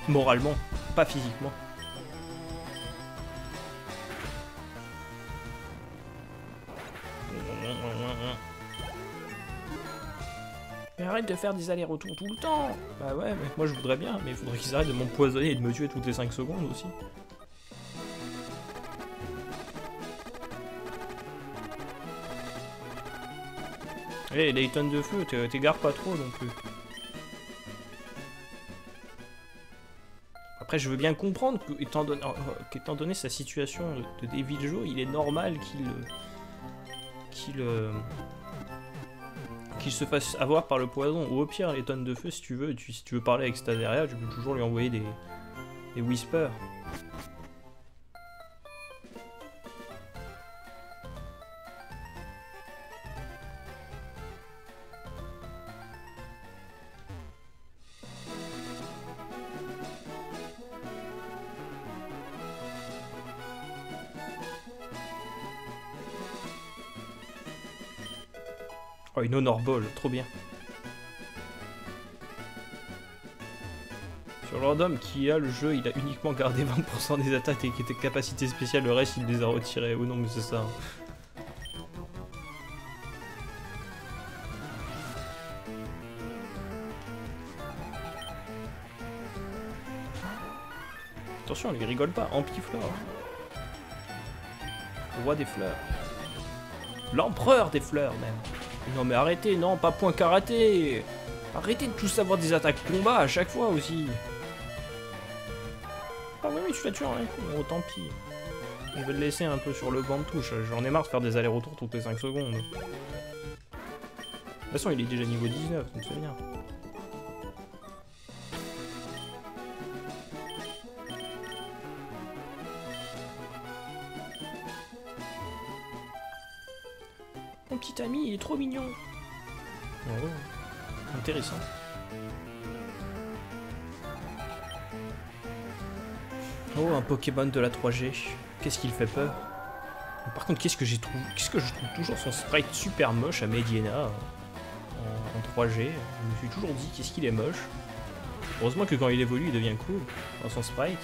moralement, pas physiquement. Mais arrête de faire des allers-retours tout le temps Bah ouais, mais moi je voudrais bien, mais il faudrait qu'ils arrêtent de m'empoisonner et de me tuer toutes les 5 secondes aussi. Eh, les tonnes de feu, t'é- t'égares pas trop non plus. Après, je veux bien comprendre donné, euh, qu'étant donné sa situation de, David Joe, il est normal qu'il. euh, qu'il. euh, qu'il se fasse avoir par le poison. Ou au pire, les tonnes de feu, si tu veux, si tu veux parler avec Staderia, tu peux toujours lui envoyer des, des whispers. Oh, une honor ball, trop bien. Sur Lordom qui a le jeu, il a uniquement gardé 20% des attaques et qui était capacité spéciale, le reste il les a retirés. Oh non, mais c'est ça. Attention, il rigole pas, Ampiflore. Roi des fleurs. L'empereur des fleurs, même. Non mais arrêtez, non, pas point karaté Arrêtez de tous avoir des attaques combat à chaque fois aussi Ah oui, oui, tué en un coup, oh tant pis. Je vais le laisser un peu sur le banc de touche, j'en ai marre de faire des allers-retours toutes les 5 secondes. De toute façon, il est déjà niveau 19, donc c'est bien. Il est trop mignon ouais. Intéressant. Oh, un Pokémon de la 3G. Qu'est-ce qu'il fait peur Par contre, qu'est-ce que j'ai trouvé Qu'est-ce que je trouve toujours son sprite super moche à Mediena en, en 3G. Je me suis toujours dit qu'est-ce qu'il est moche. Heureusement que quand il évolue, il devient cool dans son sprite.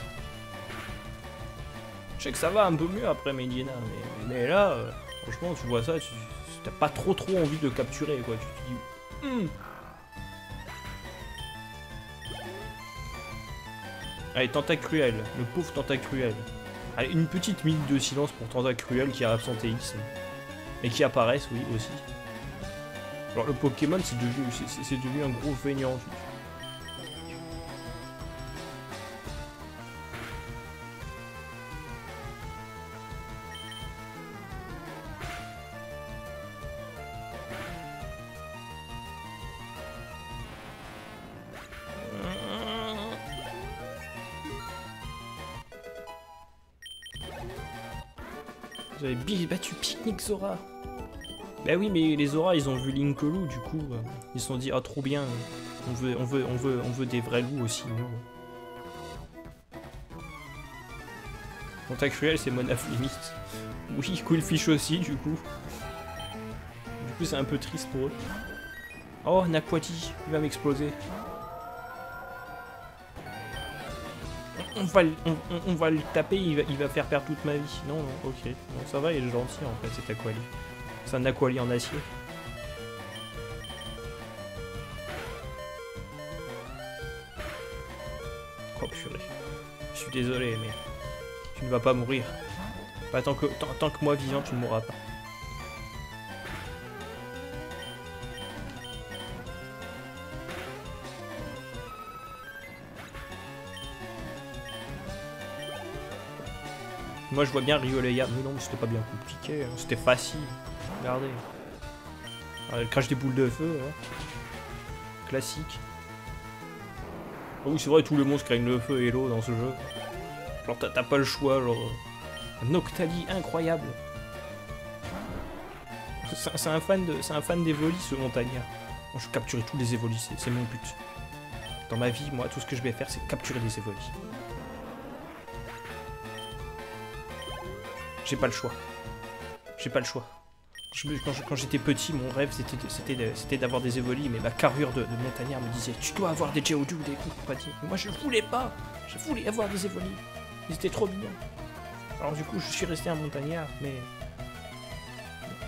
Je sais que ça va un peu mieux après Mediena, mais, mais là, euh, franchement, tu vois ça, tu t'as pas trop trop envie de capturer, quoi. Tu te dis, Hmm. Allez, Tentacruel, le pauvre Tentacruel. Allez, une petite minute de silence pour Tentacruel qui a absentéisme. Et qui apparaissent, oui, aussi. Alors, le Pokémon, c'est devenu, devenu un gros feignant. Bi- battu Picnic Zora. Bah oui, mais les Zora, ils ont vu Linkolou, du coup, euh, ils se sont dit, ah trop bien, on veut, on veut, on veut, on veut des vrais loups aussi, nous. Contact c'est Monaf limite. Oui, Coolfish aussi, du coup. Du coup, c'est un peu triste pour eux. Oh, Naquati, il va m'exploser. On va, le- on, va le taper, il va, il va faire perdre toute ma vie. Non, non, ok. Non, ça va, il est gentil en fait, cet Aquali. C'est un Aquali en acier. Oh. Je suis désolé, mais tu ne vas pas mourir. Pas tant que, tant que moi vivant, tu ne mourras pas. Moi je vois bien Rioleia. Mais non, mais c'était pas bien compliqué. hein. C'était facile. Regardez. Ah, elle crache des boules de feu. hein. Classique. Ah oui, c'est vrai, tous les monstres craignent le feu et l'eau dans ce jeu. Genre, t'as pas le choix, genre. euh, Un Octali incroyable. C'est un fan de, c'est un fan ce montagnard. Moi, je capturer tous les Evolis, c'est- mon but. Dans ma vie, moi, tout ce que je vais faire, c'est capturer des Evolis. J'ai pas le choix. J'ai pas le choix. Quand j'étais petit, mon rêve c'était d'avoir des évolis, mais ma carrure de, montagnard me disait Tu dois avoir des Geodude ou des. Mais Moi je voulais pas Je voulais avoir des évolis. Ils étaient trop mignons. Alors du coup, je suis resté un montagnard, mais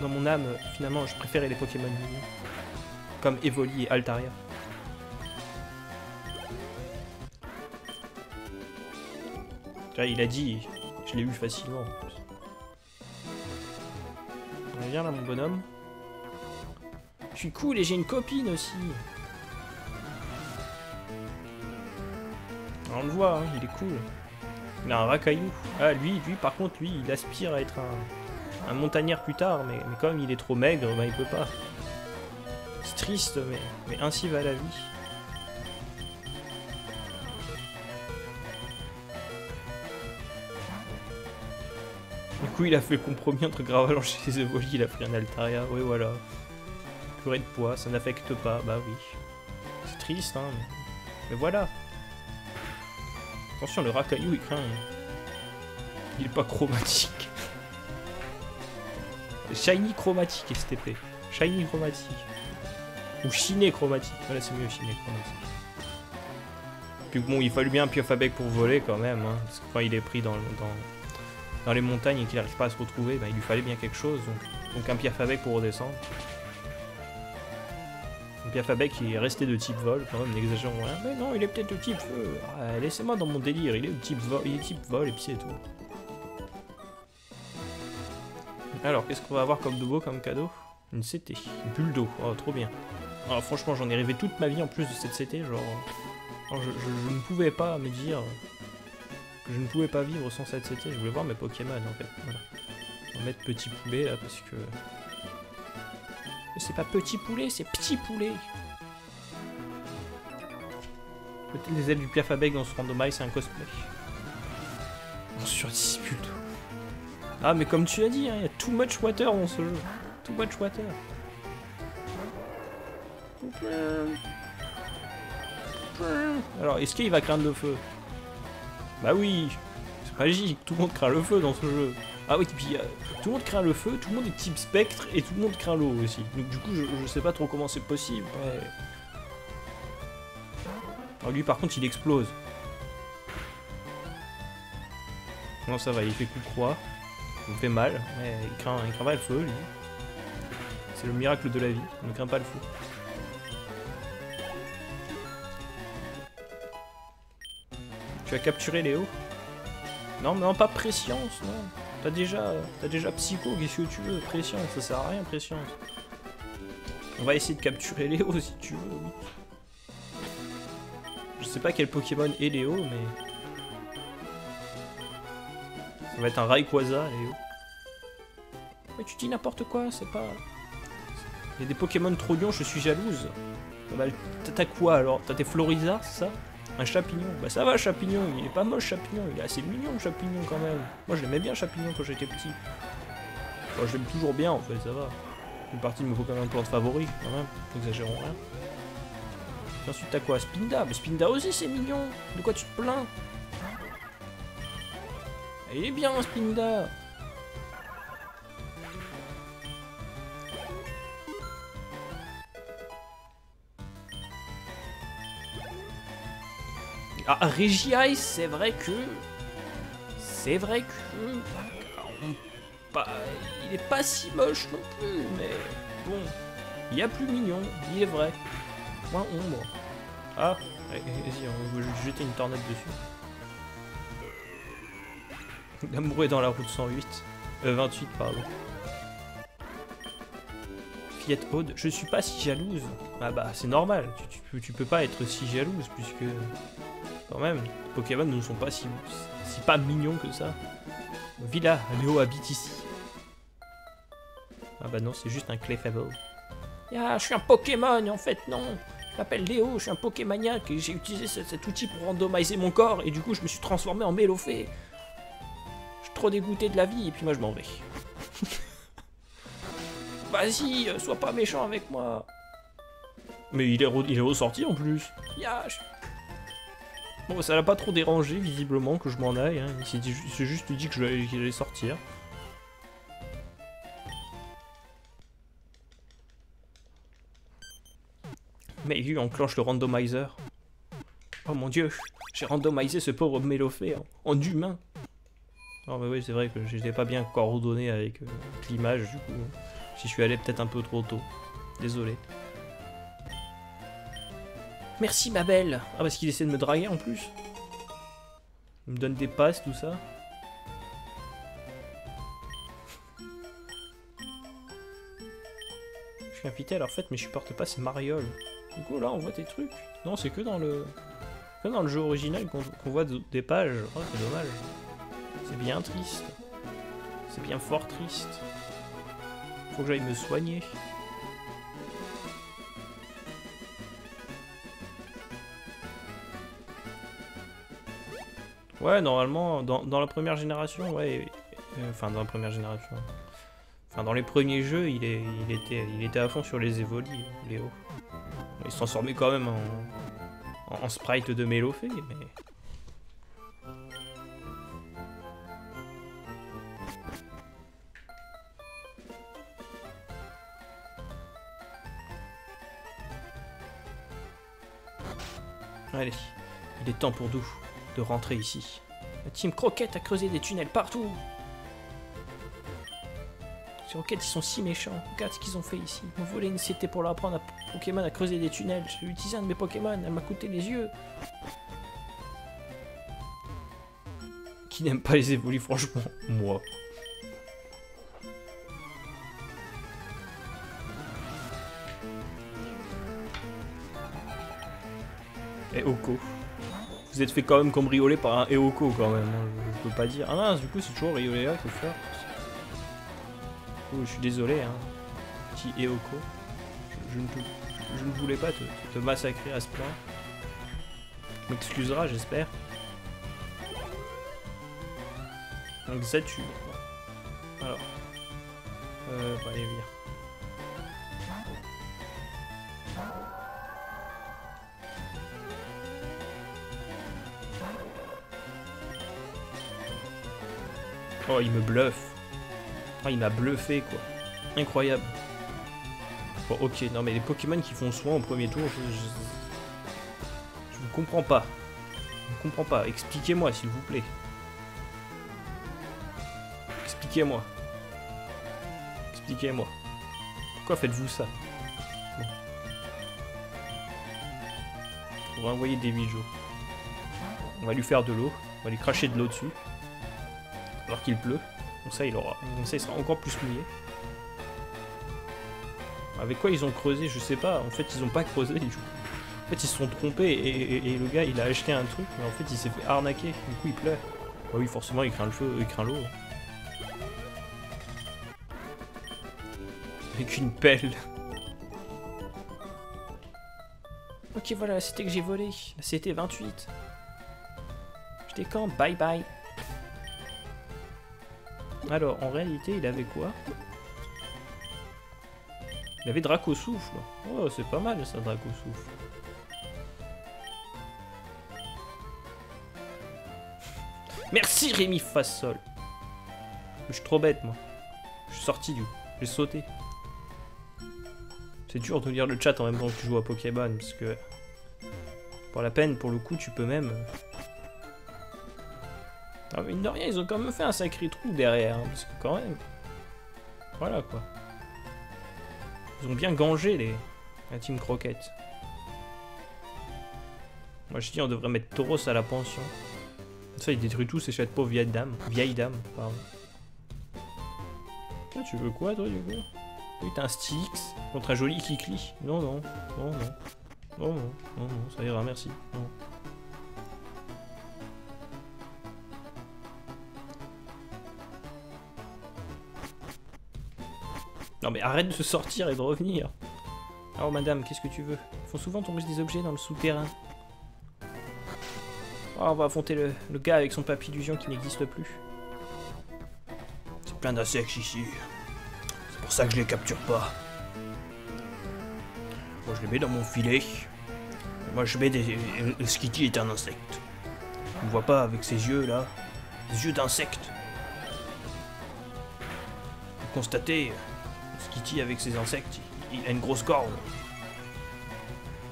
dans mon âme, finalement, je préférais les Pokémon mignons. Comme Evoli et Altaria. Il a dit, je l'ai eu facilement. On viens là, mon bonhomme. Je suis cool et j'ai une copine aussi. On le voit, hein, il est cool. Il a un racaillou. Ah, lui, lui, par contre, lui, il aspire à être un, montagnard plus tard, mais, mais comme il est trop maigre, bah, il peut pas. C'est triste, mais, mais ainsi va la vie. Coup, il a fait le compromis entre Gravalanche et Evoli, il a pris un Altaria, oui, voilà. Purée de poids, ça n'affecte pas, bah oui. C'est triste, hein, mais, mais voilà. Attention, le racaillou, il craint. Il est pas chromatique. Shiny chromatique, STP. Shiny chromatique. Ou chiné chromatique. Voilà, c'est mieux, chiné chromatique. Puis bon, il fallut bien un Piofabec pour voler quand même. hein, parce que il est pris dans, dans, dans les montagnes et qu'il n'arrive pas à se retrouver, bah, il lui fallait bien quelque chose. Donc, donc un Piofabec pour redescendre. Un Piofabec qui est resté de type vol, quand même, n'exagérons rien. Mais non, il est peut-être de type feu. Ah, Laissez-moi dans mon délire, il est de type vol, il est type vol et puis c'est tout. Alors, qu'est-ce qu'on va avoir comme de beau comme cadeau? Une CT, une bulle d'eau, oh trop bien. Alors franchement, j'en ai rêvé toute ma vie en plus de cette CT, genre... je ne pouvais pas me dire que je ne pouvais pas vivre sans cette CT, je voulais voir mes Pokémon en fait. Voilà. On va mettre petit poulet là parce que... Mais c'est pas petit poulet, c'est petit poulet. Peut-être les ailes du Piafabeg dans ce randomize, c'est un cosplay. On surdispute. Ah, mais comme tu as dit, hein, il y a too much water dans ce jeu. Too much water. Alors, est-ce qu'il va craindre le feu? Bah oui, c'est magique, tout le monde craint le feu dans ce jeu. Ah oui, puis euh, tout le monde craint le feu, tout le monde est type spectre et tout le monde craint l'eau aussi. Donc du coup, je, je sais pas trop comment c'est possible. Alors lui par contre il explose. Non ça va, il fait coup de croix. Il me fait mal, mais il craint, il craint pas le feu lui. C'est le miracle de la vie, il ne craint pas le feu. Tu as capturé Léo Non mais non pas Préscience, non. T'as déjà, t'as déjà Psycho, qu'est-ce que tu veux? Préscience, ça sert à rien Préscience. On va essayer de capturer Léo si tu veux. Je sais pas quel Pokémon est Léo, mais. Ça va être un Rayquaza, Léo. Mais tu dis n'importe quoi, c'est pas. Il y a des Pokémon trop lions, je suis jalouse. T'as- quoi alors? T'as tes Floriza, c'est ça? Un champignon. Bah ça va, champignon, il est pas moche, champignon, il est assez mignon, champignon quand même. Moi je l'aimais bien, champignon, quand j'étais petit. Moi je l'aime toujours bien en fait, ça va. Une partie de mes Pokémon plantes favoris, quand même, n'exagérons rien. Ensuite t'as quoi? Spinda. Mais Spinda aussi c'est mignon. De quoi tu te plains? Il est bien Spinda Ah, Regice, c'est vrai que. C'est vrai que. pas- il est pas si moche non plus, mais bon. Il y a plus mignon, il est vrai. Point ombre. Ah, vas-y, on va jeter une tornade dessus. L'amour est dans la route 108. Euh, 28, pardon. Fillette Aude, je suis pas si jalouse. Ah bah, c'est normal, tu peux pas être si jalouse, puisque. Quand même, les Pokémon ne sont pas si, si pas mignons que ça. Villa, Léo habite ici. Ah bah non, c'est juste un Clefable. Ah, je suis un Pokémon, en fait, non. Je m'appelle Léo, je suis un Pokémaniac et j'ai utilisé ce- cet outil pour randomiser mon corps et du coup je me suis transformé en Mélofée. Je suis trop dégoûté de la vie et puis moi je m'en vais. Vas-y, euh, sois pas méchant avec moi. Mais il est, re- il est ressorti en plus. Ya, je- Bon, ça l'a pas trop dérangé, visiblement, que je m'en aille. Hein. Il s'est juste dit que j'allais sortir. Mais lui enclenche le randomizer. Oh mon dieu, j'ai randomisé ce pauvre Mélophée en, humain. Non mais oui, c'est vrai que j'étais pas bien coordonné avec euh, l'image, du coup. J'y suis allé peut-être un peu trop tôt. Désolé. Merci, ma belle. Ah, parce qu'il essaie de me draguer en plus. Il me donne des passes, tout ça. Je suis invité à leur fête, mais je supporte pas ces marioles. Du coup, là, on voit tes trucs. Non, c'est que dans le... Que dans le jeu original qu'on voit des pages. Oh, c'est dommage. C'est bien triste. C'est bien fort triste. Faut que j'aille me soigner. Ouais, normalement, dans, la première génération, ouais. Euh, enfin, dans la première génération. Enfin, dans les premiers jeux, il, est, il, était, il était à fond sur les évolis, Léo. Il se transformait quand même en, en, sprite de Mélofée, mais... Allez, il est temps pour nous de rentrer ici. La team Croquette a creusé des tunnels partout. Ces Roquettes, ils sont si méchants. Regarde ce qu'ils ont fait ici. Ils m'ont volé une cité pour leur apprendre à Pokémon à creuser des tunnels. J'ai utilisé un de mes Pokémon, elle m'a coûté les yeux. Qui n'aime pas les évoluer, franchement Moi. Et Oko. Vous êtes fait quand même cambrioler par un Eoko quand même, hein, je, peux pas dire. Ah mince, du coup c'est toujours Rioléa qu'il faut faire. Oh, je suis désolé, hein. Petit Eoko. Je, ne, voulais pas te, massacrer à ce point. Tu m'excuseras, j'espère. Donc ça tue. Alors. Euh, allez, viens. Oh, il me bluffe. Oh, il m'a bluffé, quoi. Incroyable. Bon, ok, non, mais les Pokémon qui font soin au premier tour, je... Je, ne comprends pas. Je ne comprends pas. Expliquez-moi, s'il vous plaît. Expliquez-moi. Expliquez-moi. Pourquoi faites-vous ça? On va envoyer des bijoux. On va lui faire de l'eau. On va lui cracher de l'eau dessus alors qu'il pleut. Comme ça, il aura, ça, il sera encore plus mouillé. Avec quoi ils ont creusé, je sais pas. En fait, ils ont pas creusé. En fait, ils se sont trompés et, le gars, il a acheté un truc, mais en fait, il s'est fait arnaquer. Du coup, il pleure. Bah oui, forcément, il craint le feu, il craint l'eau. Avec une pelle. Ok, voilà, c'était que j'ai volé. C'était 28. Je décampe, bye bye. Alors, en réalité, il avait quoi? Il avait Draco Souffle. Oh, c'est pas mal ça, Draco Souffle. Merci Rémi Fassol. Je suis trop bête, moi. Je suis sorti du... J'ai sauté. C'est dur de lire le chat en même temps que tu joues à Pokémon, parce que... Pour la peine, pour le coup, tu peux même... Ah, mine de rien, ils ont quand même fait un sacré trou derrière, hein, parce que quand même... Voilà, quoi. Ils ont bien gangé, les... la Team Croquette. Moi, je dis, on devrait mettre Tauros à la pension. Ça, il détruit tout, ces pauvre vieille dame. Vieille dame, pardon. Tu veux quoi, toi, du coup? Oui, t'as un Styx contre un joli Kikli. Non, non, non, non. Non, non, non, non, ça ira, merci. Non. Non mais arrête de se sortir et de revenir. Alors madame, qu'est-ce que tu veux? Ils font souvent tomber des objets dans le souterrain. Oh, on va affronter le, gars avec son papillusion qui n'existe plus. C'est plein d'insectes ici. C'est pour ça que je les capture pas. Moi je les mets dans mon filet. Moi je mets des... Le Skitty est un insecte. On voit pas avec ses yeux là. Des yeux d'insecte. Vous constatez Kitty avec ses insectes, il a une grosse corne.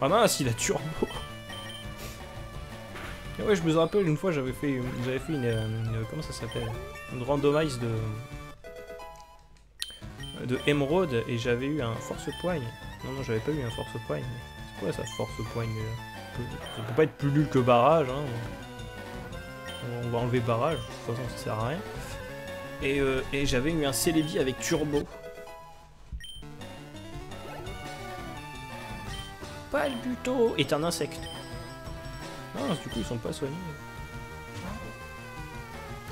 Ah mince, il a turbo. Et ouais, je me rappelle une fois, j'avais fait, fait une, une- comment ça s'appelle, une randomise de de émeraude et j'avais eu un force poigne. Non non, j'avais pas eu un force poigne. C'est quoi ça, force poigne? Ça peut pas être plus nul que barrage. Hein. On va enlever barrage. De toute façon, ça sert à rien. Et, euh, et j'avais eu un Celebi avec turbo. Pas le buto est un insecte. Non, du coup, ils sont pas soignés.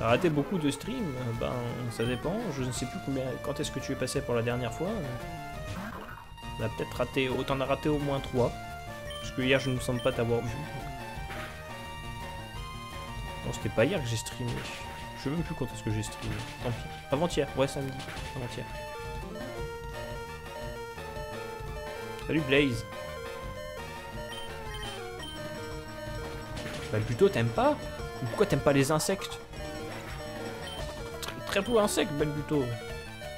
T'as raté beaucoup de streams Ben, ça dépend. Je ne sais plus combien, quand est-ce que tu es passé pour la dernière fois. On a peut-être raté, autant a raté au moins 3. Parce que hier, je ne me semble pas t'avoir vu. Non, c'était pas hier que j'ai streamé. Je sais même plus quand est-ce que j'ai streamé. Tant pis. Avant-hier, ouais, samedi. Avant-hier. Salut Blaze. Bah t'aimes pas Pourquoi t'aimes pas les insectes Très, peu insectes, Balbuto.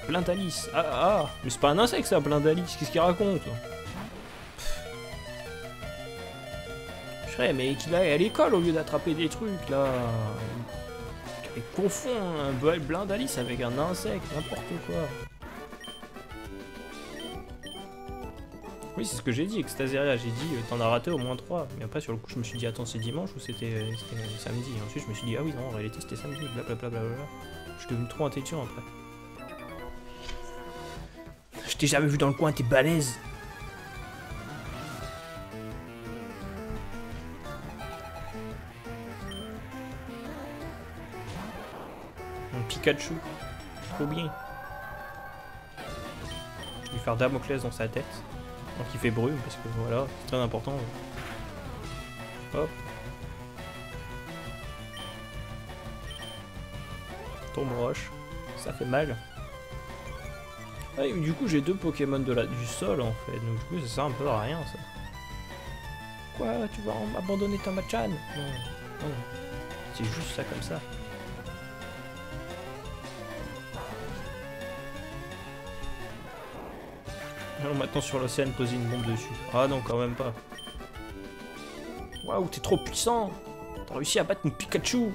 Blindalice. Ah ah Mais c'est pas un insecte ça, Blindalice. Qu'est-ce qu'il raconte serais, mais qu'il aille à l'école au lieu d'attraper des trucs là. Il confond un bl- Blindalice avec un insecte, n'importe quoi. Oui, c'est ce que j'ai dit, Extaseria. J'ai dit, euh, t'en as raté au moins 3. Mais après, sur le coup, je me suis dit, attends, c'est dimanche ou c'était euh, c'était samedi? Et ensuite, je me suis dit, ah oui, non, en réalité, c'était samedi, blablabla. blablabla. Je suis devenu trop intelligent après. Je t'ai jamais vu dans le coin, t'es balèze. Mon Pikachu. Trop bien. Je vais faire Damoclès dans sa tête. Donc il fait brume parce que voilà, c'est très important. Hop. Tombe roche. Ça fait mal. Ah, du coup j'ai deux Pokémon de la, du sol en fait, donc du coup ça sert un peu à rien ça. Quoi Tu vas abandonner ta Machan? Non, non. C'est juste ça comme ça. Maintenant sur l'océan poser une bombe dessus. Ah non quand même pas. Waouh t'es trop puissant T'as réussi à battre mon Pikachu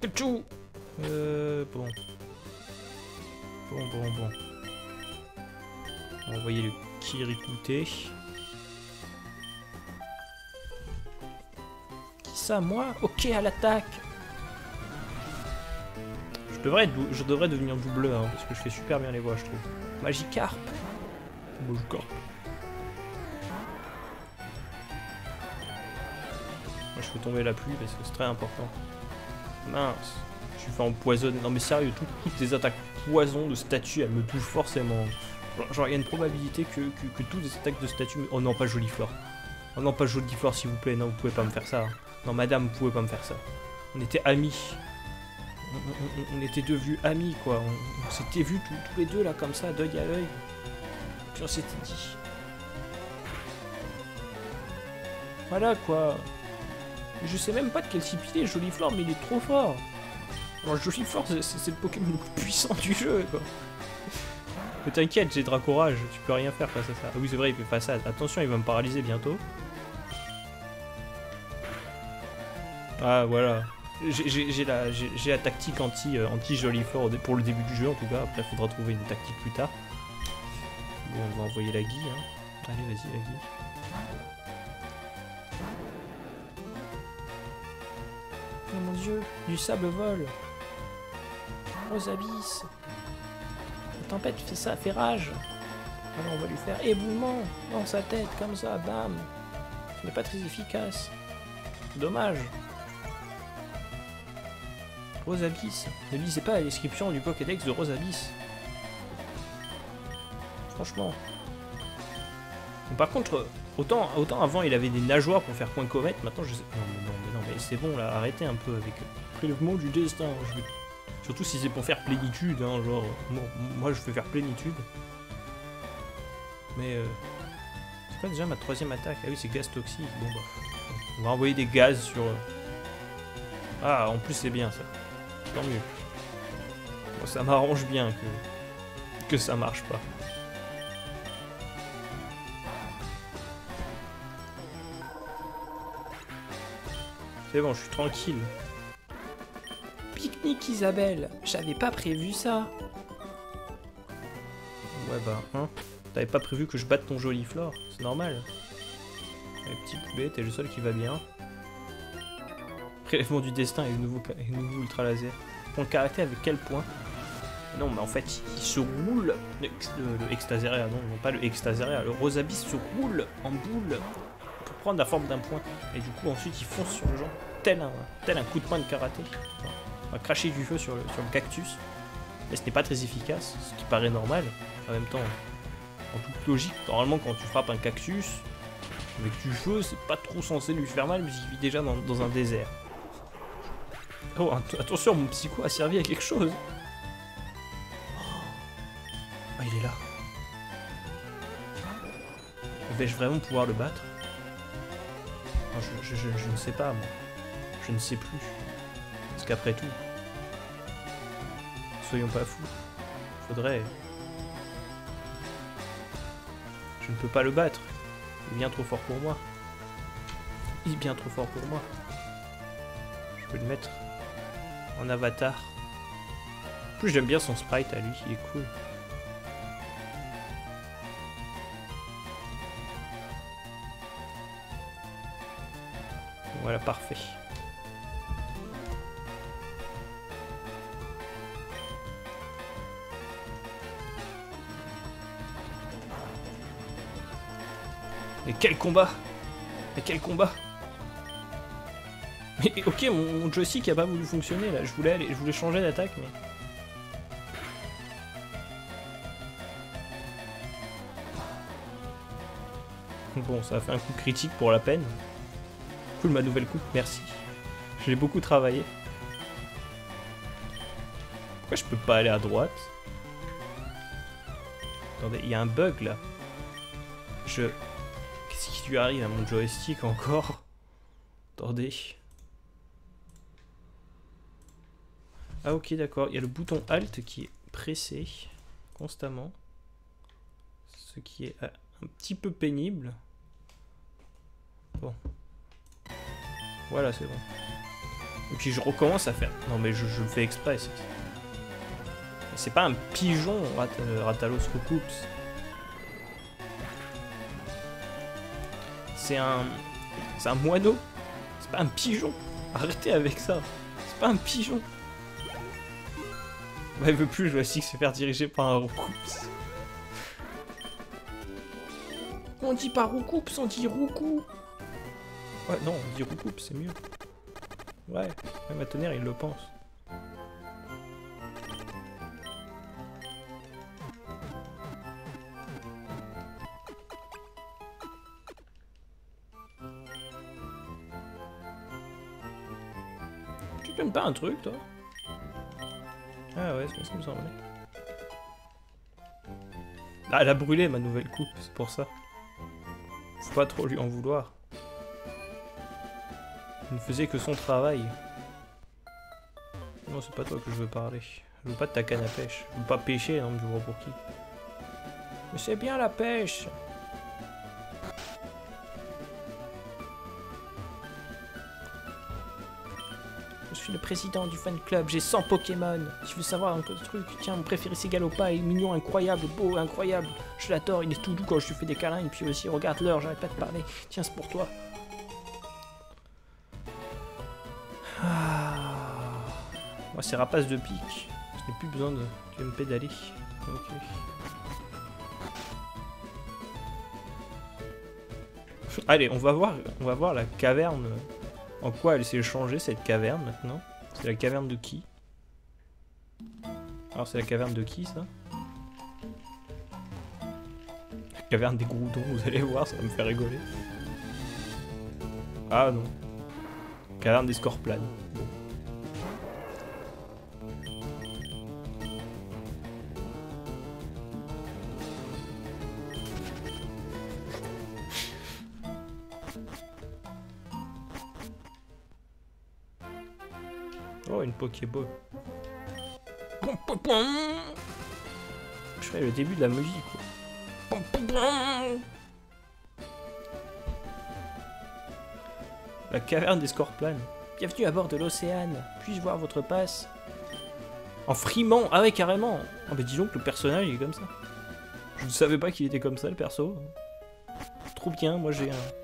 Pikachu Euh bon. Bon bon bon. On va envoyer le Kirikute. Qui ça moi? Ok à l'attaque je devrais, être je devrais devenir doubleur hein, parce que je fais super bien les voix je trouve. Magikarp Moi je fais tomber la pluie parce que c'est très important. Mince. Je suis fait empoisonner. Non mais sérieux, tout- toutes les attaques poison de statues, elles me touchent forcément. Genre, il y a une probabilité que, que, toutes les attaques de statues... Oh non, pas Joliflore. Oh non, pas Joliflore s'il vous plaît. Non, vous pouvez pas me faire ça. Non, madame, vous pouvez pas me faire ça. On était amis. On, on- on- était devenus amis, quoi. On, s'était vus tous, tous les deux, là, comme ça, d'œil à œil. S'était dit... Voilà, quoi. Je sais même pas de quel type il est, Joliflore, mais il est trop fort. Alors, Joliflore, c'est le Pokémon le plus puissant du jeu, quoi. Mais t'inquiète, j'ai Dracourage, tu peux rien faire face à ça. Ah oui, c'est vrai, il fait ça. Attention, il va me paralyser bientôt. Ah, voilà. J'ai- la, la tactique anti, euh, anti pour le début du jeu, en tout cas. Après, il faudra trouver une tactique plus tard. Bon, on va envoyer la Guy, hein. Allez, vas-y, la Guy. Oh mon dieu, du sable vole. Aux abysses. La tempête fait ça, fait rage. Alors on va lui faire éboulement dans sa tête, comme ça, bam. Ce n'est pas très efficace. Dommage. Rose Abyss. Ne lisez pas la description du Pokédex de Rose Abyss. Franchement. Bon, par contre, autant, autant avant il avait des nageoires pour faire point comète, maintenant je sais. Non, mais non, mais non, mais c'est bon là, arrêtez un peu avec prélèvement du destin. je vais- Surtout si c'est pour faire plénitude, hein, genre. Bon, moi je vais faire plénitude. Mais. Euh... C'est quoi déjà ma troisième attaque? Ah oui, c'est gaz toxique. Bon bah. On va envoyer des gaz sur. euh, Ah, en plus c'est bien ça. Tant mieux. Bon, ça m'arrange bien que. que ça marche pas. C'est bon, je suis tranquille. Pique-nique, Isabelle. J'avais pas prévu ça. Ouais bah, hein T'avais pas prévu que je batte ton joli Flore C'est normal. Les petits t'es le seul qui va bien. Prélèvement du destin et le nouveau, et le nouveau ultra laser. Point de caractère avec quel point? Non mais en fait, il se roule. Le, le, le extaséria, non, non, pas le extaséria. Le rosabis se roule en boule pour prendre la forme d'un point. Et du coup, ensuite, il fonce sur le gens. Tel un, tel un coup de poing de karaté. On va cracher du feu sur le, sur le cactus. Mais ce n'est pas très efficace, ce qui paraît normal. En même temps, en toute logique, normalement, quand tu frappes un cactus, avec du feu, c'est pas trop censé lui faire mal, mais il vit déjà dans, dans un désert. Oh, att- attention, mon psycho a servi à quelque chose. Ah, il est là. Vais-je vraiment pouvoir le battre? Je, ne sais pas, moi. Je ne sais plus. Parce qu'après tout, soyons pas fous. Faudrait. Je ne peux pas le battre. Il est bien trop fort pour moi. Il est bien trop fort pour moi. Je peux le mettre en avatar. Plus, j'aime bien son sprite à lui, il est cool. Voilà, parfait. Mais quel combat Mais quel combat Mais ok, mon, mon joystick a pas voulu fonctionner là. Je voulais, aller- je voulais changer d'attaque, mais. Bon, ça a fait un coup critique pour la peine. Ma nouvelle coupe, merci. J'ai beaucoup travaillé. Pourquoi je peux pas aller à droite? Attendez, il y a un bug là. Je... Qu'est-ce qui lui arrive à mon joystick encore? Attendez. Ah ok d'accord, il y a le bouton Alt qui est pressé constamment. Ce qui est un petit peu pénible. Bon. Voilà, c'est bon. Et puis je recommence à faire... Non mais je, le fais exprès. c'est- pas un pigeon, Rat- euh, Ratalos. C'est un... C'est un moineau. C'est pas un pigeon. Arrêtez avec ça. C'est pas un pigeon. Bah, il veut plus le joystick se faire diriger par un Rucoups. On dit pas roucoups, on dit roucou. Ouais, non, on dit Rucoups, c'est mieux. Ouais, même à tonnerre, il le pense. Tu donnes pas un truc, toi? Ah ouais, c'est ce qui me semblait. Ah, elle a brûlé ma nouvelle coupe, c'est pour ça. Faut pas trop lui en vouloir. Ne faisait que son travail. Non, c'est pas toi que je veux parler. Je veux pas de ta canne à pêche. Je veux pas pêcher, non, mais je vois pour qui. Mais c'est bien la pêche. Je suis le président du fan club, j'ai 100 Pokémon. Tu veux savoir un peu de truc Tiens, mon préféré c'est Galopa, il est mignon, incroyable, beau, incroyable. Je l'adore, il est tout doux quand je lui fais des câlins. Et puis aussi, regarde l'heure, j'arrête pas de parler. Tiens, c'est pour toi. C'est rapace de pique. Je n'ai plus besoin de. Me pédaler. Allez, on va voir, on va voir la caverne. En quoi elle s'est changée cette caverne maintenant? C'est la caverne de qui? Alors c'est la caverne de qui ça? La caverne des Groudons, vous allez voir, ça va me faire rigoler. Ah non. Caverne des Scorplanes. Pokéball. Je ferais le début de la musique. quoi. La caverne des Scorplanes. Bienvenue à bord de l'Océane. Puis-je voir votre passe? En frimant Ah ouais, carrément Ah bah disons que le personnage, il est comme ça. Je ne savais pas qu'il était comme ça, le perso. Trop bien, moi j'ai un...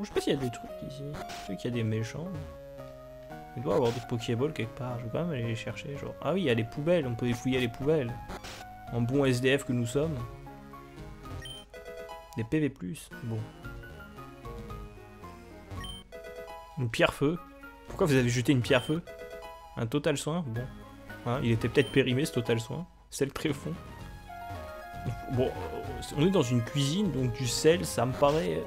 Je sais pas s'il y a des trucs ici. Je sais qu'il y a des méchants. Il doit y avoir des Pokéballs quelque part. Je vais quand même aller les chercher. Genre. Ah oui, il y a les poubelles. On peut fouiller les poubelles. En bon SDF que nous sommes. Des PV+. Bon. Une pierre feu. Pourquoi vous avez jeté une pierre feu? Un total soin? Bon. Hein, il était peut-être périmé ce total soin. Sel très fond. Bon, euh, on est dans une cuisine, donc du sel, ça me paraît...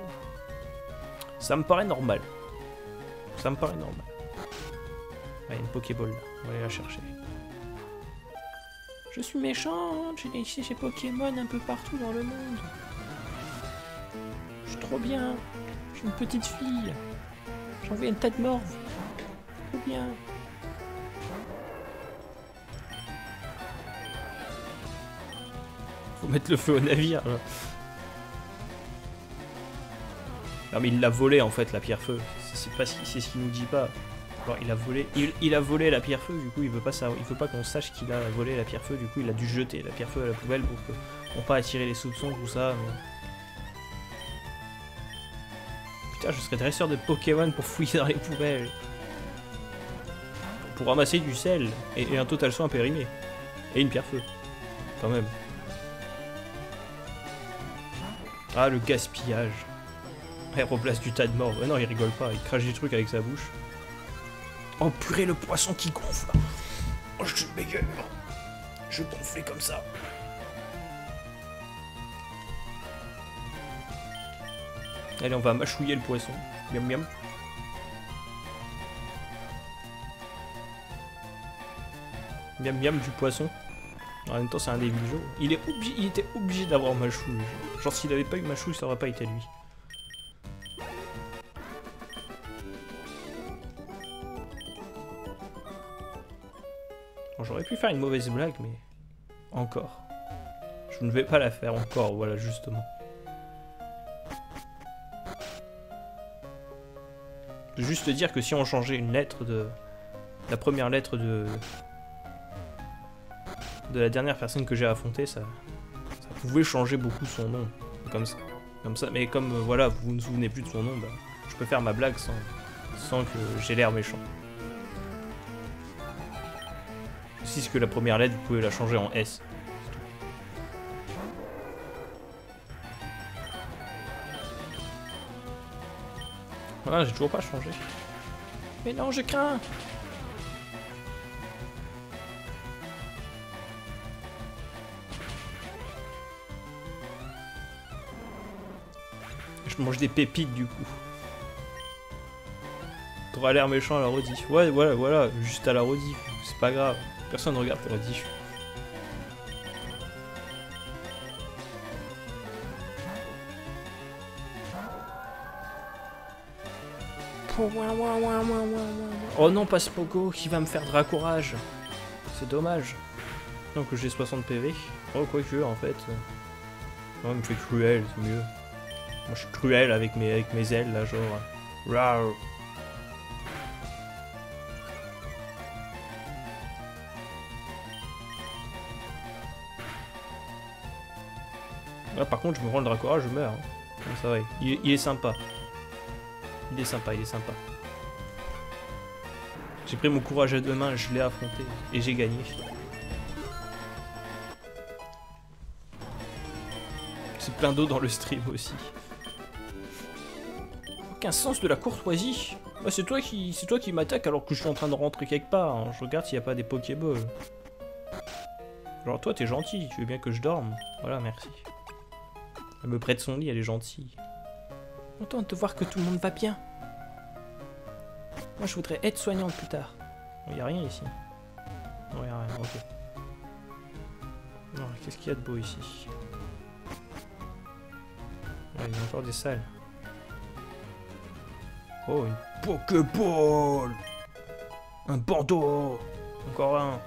Ça me paraît normal. Ça me paraît normal. Ah, y a une Pokéball là. On va aller la chercher. Je suis méchante, j'ai laissé ces Pokémon un peu partout dans le monde. Je suis trop bien. Je suis une petite fille. J'envoie une tête morve. Trop bien. Faut mettre le feu au navire là. Non mais il l'a volé en fait la pierre feu. C'est pas ce c'est ce qu'il nous dit pas. Il a volé, il, a volé la pierre feu. Du coup, il veut pas savoir, il veut pas qu'on sache qu'il a volé la pierre feu. Du coup, il a dû jeter la pierre feu à la poubelle pour que on pas attirer les soupçons tout ça. Putain, je serais dresseur de Pokémon pour fouiller dans les poubelles. Pour ramasser du sel et, et un total soin périmé et une pierre feu. Quand même. Ah, le gaspillage. Aéroplace du tas de mort. Ouais, non, il rigole pas, il crache des trucs avec sa bouche. Oh purée, le poisson qui gonfle. Oh, je suis meilleur. Je gonflais comme ça. Allez, on va mâchouiller le poisson. Miam miam. Miam miam du poisson. En même temps, c'est un des villageois. Il, est obligé, il était obligé d'avoir Machouille. Genre, s'il avait pas eu Machouille, ça aurait pas été lui. J'aurais pu faire une mauvaise blague, mais... Encore. Je ne vais pas la faire encore, voilà, justement. Juste dire que si on changeait une lettre de... La première lettre de... De la dernière personne que j'ai affrontée, ça... Ça pouvait changer beaucoup son nom. Comme ça. Comme ça. Mais comme, euh, voilà, vous ne vous souvenez plus de son nom, bah, je peux faire ma blague sans, sans que j'ai l'air méchant. C'est que la première lettre, vous pouvez la changer en S. Voilà, j'ai toujours pas changé. Mais non, je crains Je mange des pépites du coup. T'auras l'air méchant à la rediff. Ouais, voilà, voilà, juste à la rediff. C'est pas grave. Personne ne regarde la rediff. Oh non, pas ce pogo qui va me faire dracourage. C'est dommage. Donc j'ai 60 PV. Oh, quoi que, en fait. Non, il me fait cruel, c'est mieux. Moi, je suis cruel avec mes, avec mes ailes, là, genre. Rawr. Par contre, je me rends le Dracora, je meurs. hein. Ça va, il, il est sympa. Il est sympa, il est sympa. J'ai pris mon courage à deux mains, je l'ai affronté et j'ai gagné. C'est plein d'eau dans le stream aussi. Aucun sens de la courtoisie. C'est toi qui, c'est toi qui m'attaques alors que je suis en train de rentrer quelque part. hein. Je regarde s'il n'y a pas des Pokéballs. Genre toi t'es gentil, tu veux bien que je dorme. Voilà, merci. Elle me prête son lit, elle est gentille. Content de voir que tout le monde va bien. Moi je voudrais être soignante plus tard. Il y a rien ici. Non, y a rien, ok. Non, qu'est-ce qu'il y a de beau ici? Ouais, il y a encore des salles. Oh, une Pokéball Un bandeau Encore un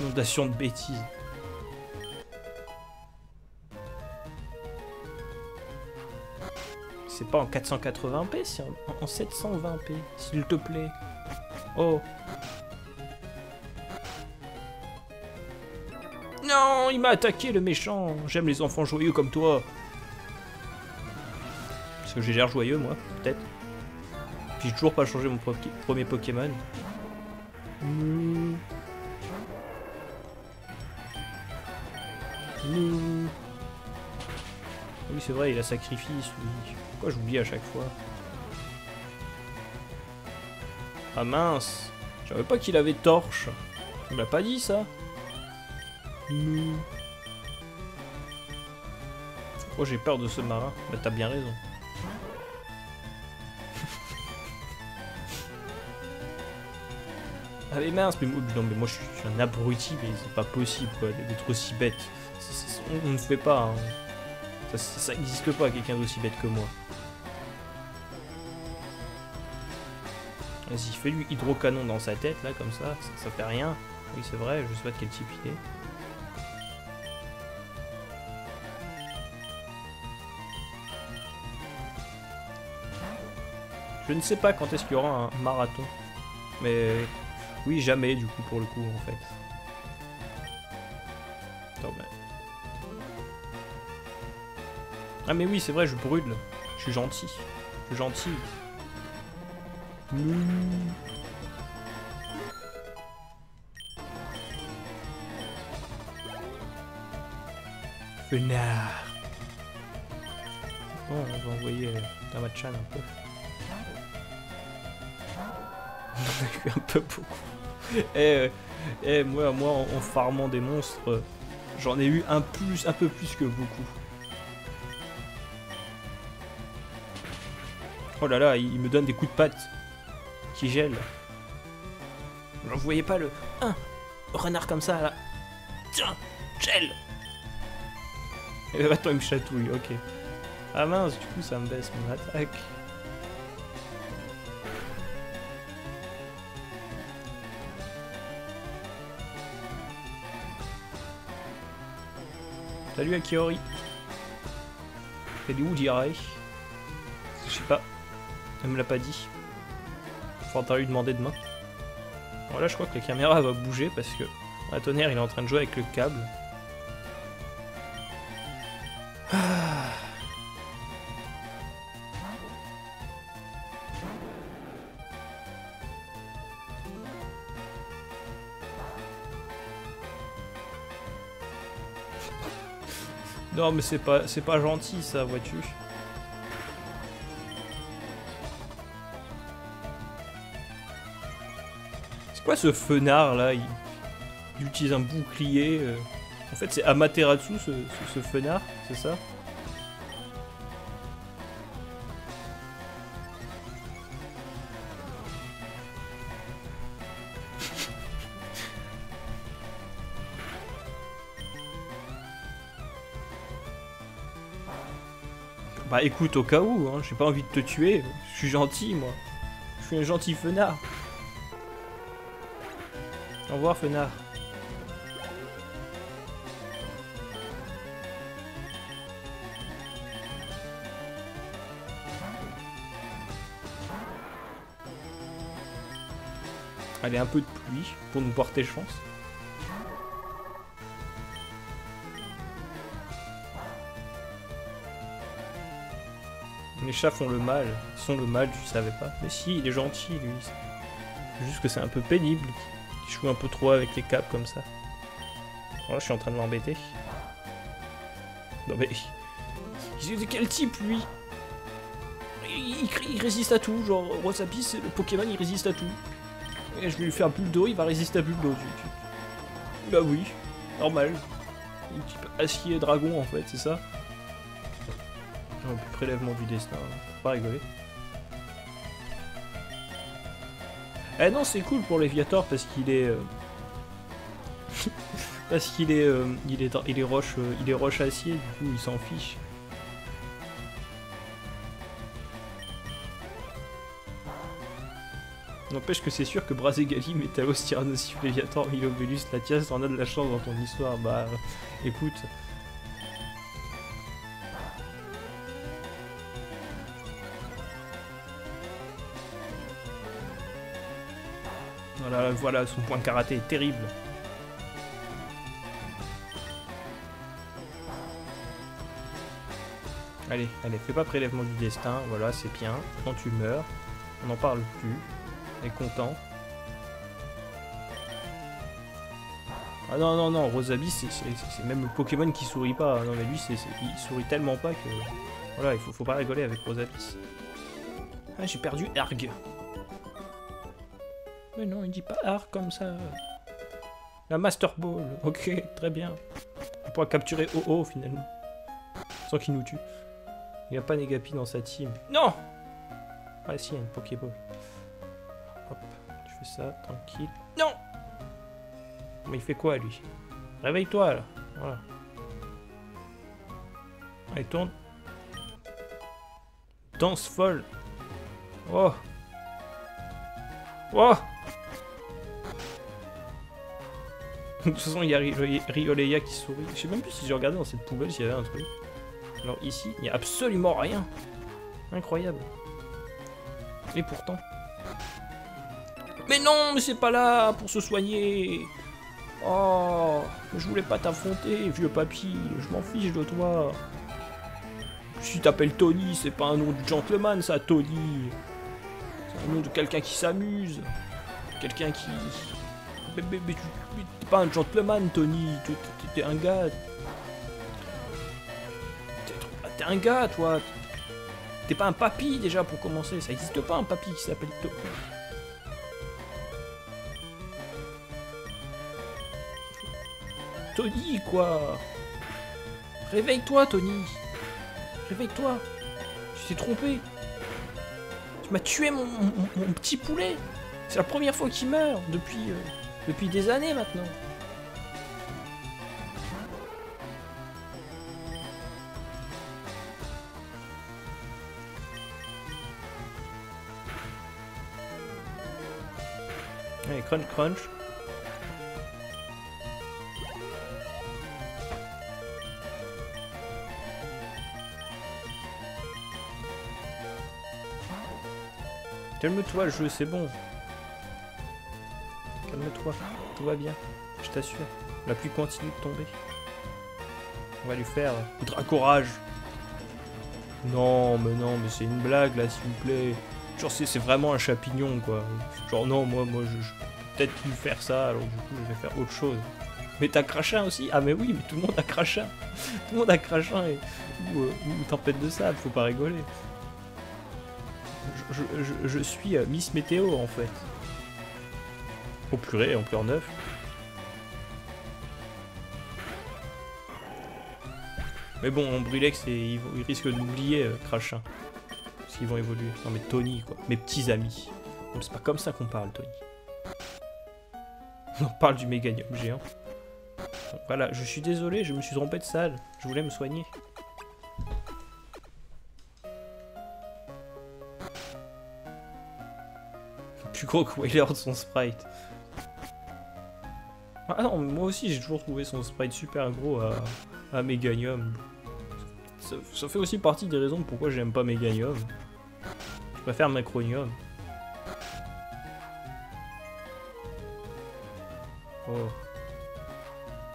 Inondation de bêtises. C'est pas en 480p, c'est en, en 720p, s'il te plaît. Oh. Non, il m'a attaqué le méchant. J'aime les enfants joyeux comme toi. Parce que j'ai l'air joyeux, moi, peut-être. Puis j'ai toujours pas changé mon premier Pokémon. Mmh. Mmh. Oui, c'est vrai, il a sacrifice, oui. Pourquoi j'oublie à chaque fois Ah mince Je savais pas qu'il avait torche. On l'a pas dit, ça. Oh, j'ai peur de ce marin. Bah, t'as bien raison. Ah mais mince, mais moi, non, mais moi je suis, un abruti, mais c'est pas possible quoi, d'être aussi bête. On, ne fait pas, hein. ça, ça, ça existe pas quelqu'un d'aussi bête que moi. Vas-y, fais-lui hydrocanon dans sa tête là, comme ça, ça, fait rien. Oui, c'est vrai, je sais pas de quel type il est. Je ne sais pas quand est-ce qu'il y aura un marathon. Mais oui, jamais du coup pour le coup en fait. Attends, mais- Ah mais oui, c'est vrai, je brûle. Je suis gentil. Je suis gentil. Mmh. Fenard. Bon, on va envoyer euh, Tamachan un peu. On a eu un peu beaucoup. Et, euh, eh, moi, moi en, en farmant des monstres, euh, j'en ai eu un plus, un peu plus que beaucoup. Oh là là, il, il me donne des coups de patte gèlent. Vous voyez pas le... Un renard comme ça, là. Tiens, gel Et bah, attends, il me chatouille, ok. Ah mince, du coup ça me baisse mon attaque. Salut Akiori. Elle est où Jirai? Je sais pas. Elle me l'a pas dit. Faudra lui demander demain. Voilà, je crois que la caméra va bouger parce que la tonnerre il est en train de jouer avec le câble. Non mais c'est pas c'est pas gentil ça, vois-tu. C'est quoi ce fenard là? Il... il utilise un bouclier. euh. En fait c'est Amaterasu ce, ce, ce fenard, c'est ça? Bah écoute au cas où, hein, j'ai pas envie de te tuer, je suis gentil moi. Je suis un gentil fenard. Au revoir fenard. Allez, un peu de pluie pour nous porter chance. Les chats font le mal, sont le mal, tu savais pas. Mais si, il est gentil lui. Juste que c'est un peu pénible. Il joue un peu trop avec les câbles comme ça. Je suis en train de l'embêter. Non mais... Quel type, lui? Il, résiste à tout, genre Rosapis, c'est le Pokémon, il résiste à tout. Et je vais lui faire d'eau, il va résister à tu- Bah oui, normal. Un type acier dragon en fait, c'est ça plus prélèvement du destin, faut pas rigoler. Eh non, c'est cool pour l'Eviator parce qu'il est. euh, parce qu'il est, euh, il est, il est roche, euh, il est roche acier, du coup il s'en fiche. N'empêche que c'est sûr que Brazegali, Métalos, Tyrannosif, Léviator, Milobelus, Latias, t'en as de la chance dans ton histoire. Bah, écoute. Voilà, son point karaté est terrible. Allez, allez, fais pas prélèvement du destin, voilà, c'est bien. Quand tu meurs, on n'en parle plus. On est content. Ah non, non, non, Rosabi, c'est même le Pokémon qui sourit pas. Non, mais lui, c'est il sourit tellement pas que... Voilà, il faut, faut pas rigoler avec Rosabi. Ah, j'ai perdu Erg. Mais non, il dit pas Arg comme ça. La Master Ball, ok, très bien. On pourra capturer OO finalement. Sans qu'il nous tue. Il n'y a pas Negapi dans sa team. Non Ah si, il y a une Pokéball. Hop, tu fais ça, tranquille. Non Mais il fait quoi lui? Réveille-toi là. Voilà. Allez, tourne. Danse folle. Oh Oh De toute façon, il y a Rioleia qui sourit. Je sais même plus si j'ai regardé dans cette poubelle s'il y avait un truc. Alors ici, il n'y a absolument rien. Incroyable. Et pourtant... Mais non, mais c'est pas là pour se soigner. Oh, je voulais pas t'affronter, vieux papy. Je m'en fiche de toi. Si t'appelles Tony, c'est pas un nom de gentleman, ça, Tony. C'est un nom de quelqu'un qui s'amuse. Quelqu'un qui... Mais, t'es pas un gentleman, Tony. T'es un gars t'es un gars, toi. T'es pas un papy, déjà, pour commencer. Ça existe pas, un papy qui s'appelle Tony. Tony, quoi Réveille-toi, Tony Réveille-toi Tu t'es trompé Tu m'as tué mon, petit poulet C'est la première fois qu'il meurt depuis, euh, depuis des années maintenant Allez, crunch, crunch. Calme-toi, jeu, c'est bon. Calme-toi, tout va bien. Je t'assure. La pluie continue de tomber. On va lui faire un courage. Non, mais non, mais c'est une blague là, s'il vous plaît. Genre, c'est vraiment un chapignon, quoi. Genre, non, moi, moi, je, je peut-être plus faire ça, alors du coup, je vais faire autre chose. Mais t'as craché aussi? Ah, mais oui, mais tout le monde a craché. tout le monde a craché. Et... Ou, euh, tempête de sable, faut pas rigoler. Je, je, je suis euh, Miss Météo, en fait. Au purée, en pleurs neuf. Mais bon, Brulex, il, il risque d'oublier euh, Crachin qu'ils vont évoluer. Non mais Tony, quoi. Mes petits amis. C'est pas comme ça qu'on parle, Tony. On parle du méganium géant. voilà, je suis désolé, je me suis trompé de salle. Je voulais me soigner. Plus gros que Wailer de son sprite. Ah non, moi aussi j'ai toujours trouvé son sprite super gros à, à Meganium. Ça, fait aussi partie des raisons pourquoi j'aime pas Meganium. Je préfère Macronium. Oh.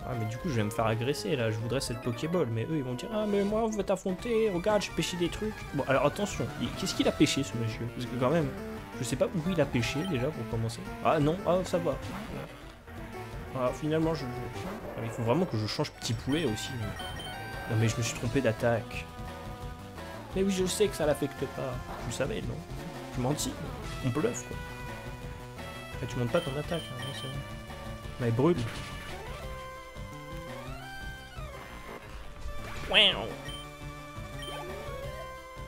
Ah mais du coup je vais me faire agresser là, je voudrais cette Pokéball, mais eux ils vont dire ah mais moi on veut t'affronter, regarde j'ai pêché des trucs. Bon alors attention, qu'est-ce qu'il a pêché ce monsieur? Parce que quand même, je sais pas où il a pêché déjà pour commencer. Ah non, ah ça va. Ah finalement je... Il faut vraiment que je change petit poulet aussi. Non mais je me suis trompé d'attaque. Mais oui, je sais que ça l'affecte pas. Tu savais, non Tu mentis. On bluffe, quoi. Tu montes pas ton attaque, hein, Mais brûle.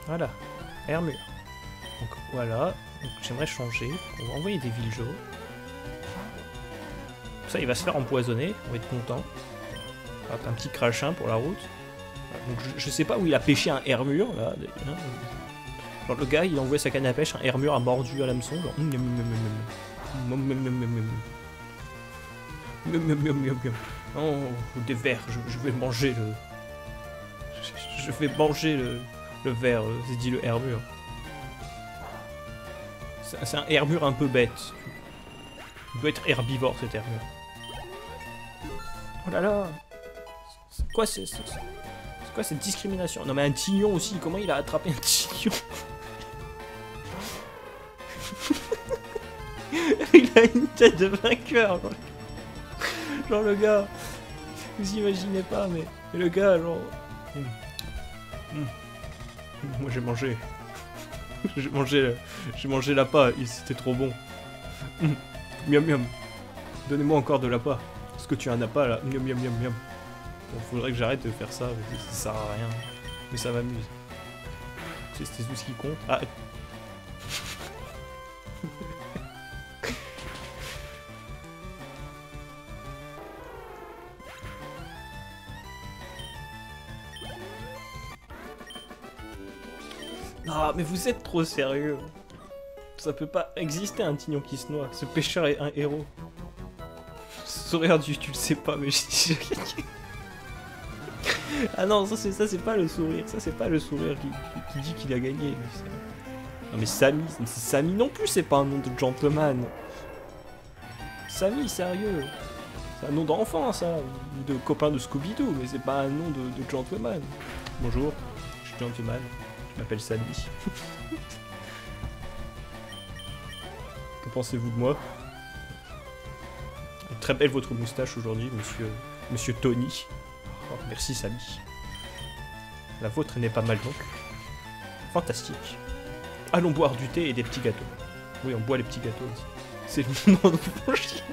Voilà, Hermure. Donc voilà, j'aimerais changer. On va envoyer des villes Ça, il va se faire empoisonner, on va être content. Hop, un petit crachin pour la route je, sais pas où il a pêché un hermure là. Le gars il a envoyé sa canne à pêche, un hermure a mordu à l'hameçon. Oh, des vers, je, vais manger le. Je, vais manger le, le verre, c'est dit le hermure. C'est un hermure un peu bête. Il doit être herbivore cet herbier. Oh là là quoi c'est c'est- quoi cette discrimination Non mais un tignon aussi, comment il a attrapé un tignon Il a une tête de vainqueur. Genre, Genre, le gars, vous imaginez pas, mais, le gars, genre. Moi j'ai mangé. j'ai mangé, j'ai mangé l'appât et c'était trop bon. Hum. Miam miam. Donnez-moi encore de l'appât. Est-ce que tu as un appât là? Miam miam miam miam. Bon, faudrait que j'arrête de faire ça, ça sert à rien. Mais ça m'amuse. C'est tout ce qui compte. Ah, Ah, mais vous êtes trop sérieux. Ça peut pas exister un tignon qui se noie. Ce pêcheur est un héros. Sourire du tu le sais pas, mais j'ai. Ah non, ça c'est ça c'est pas le sourire. Ça c'est pas le sourire qui, qui- dit qu'il a gagné. Non mais Samy, Samy non plus, c'est pas un nom de gentleman. Samy, sérieux. C'est un nom d'enfant ça, ou de copain de Scooby-Doo, mais c'est pas un nom de, de gentleman. Bonjour, je suis gentleman. Je m'appelle Samy. que pensez-vous de moi? Très belle votre moustache aujourd'hui, monsieur, monsieur Tony. Oh, merci Samy. La vôtre n'est pas mal donc. Fantastique. Allons boire du thé et des petits gâteaux. Oui, on boit les petits gâteaux aussi. C'est le nom de mon chien.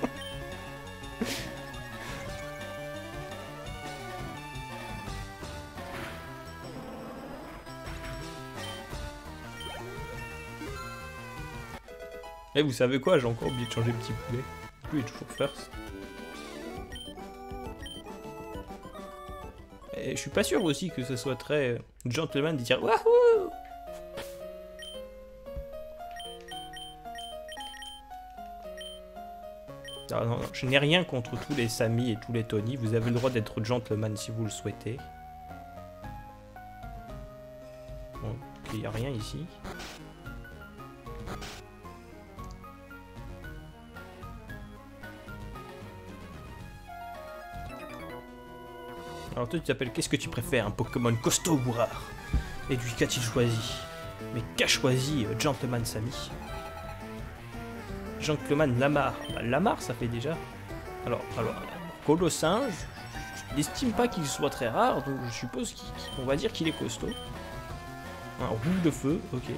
Eh, vous savez quoi? J'ai encore oublié de changer le petit poulet. Lui, est toujours first. Je suis pas sûr aussi que ce soit très gentleman de dire Wahoo Ah non, je n'ai rien contre tous les Samy et tous les Tony. Vous avez le droit d'être gentleman si vous le souhaitez. Bon, il n'y a rien ici. Alors toi tu t'appelles qu'est-ce que tu préfères Un Pokémon costaud ou rare? Et lui qu'a-t-il choisi? Mais qu'a choisi euh, Gentleman Samy Gentleman Lamar. Bah, Lamar ça fait déjà. Alors, alors, Colossinge, je n'estime pas qu'il soit très rare, donc je suppose qu'on va dire qu'il est costaud. Un roule de feu, ok.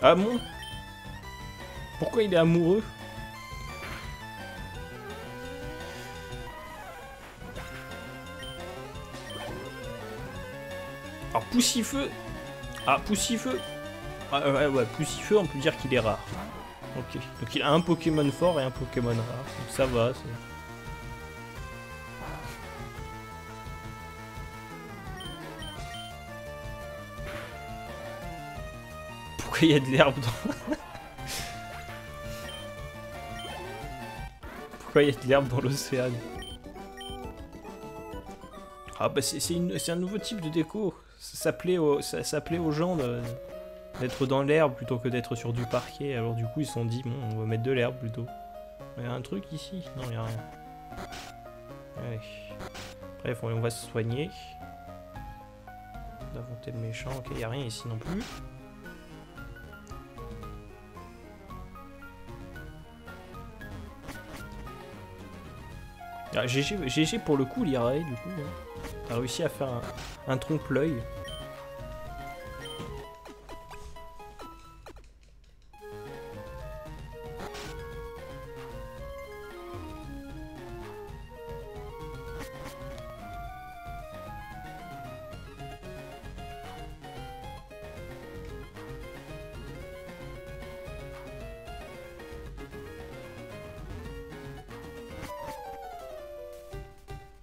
Ah bon? Pourquoi il est amoureux? Alors Poussifeu Ah Poussifeu ah, ouais, ouais, Poussifeu on peut dire qu'il est rare. Ok. Donc il a un Pokémon fort et un Pokémon rare. Donc ça va, Pourquoi il y a de l'herbe dans... Pourquoi y a de l'herbe dans l'océan Ah bah c'est un nouveau type de déco. Ça aux, ça s'appelait aux gens d'être dans l'herbe plutôt que d'être sur du parquet. Alors du coup ils se sont dit bon on va mettre de l'herbe plutôt. Il y a un truc ici Non il y a rien. Allez. Bref on, va se soigner. D'inventer le méchant. Ok il y a rien ici non plus. Ah, GG, GG pour le coup, l'IRA, du coup. hein. T'as réussi à faire un, un trompe-l'œil.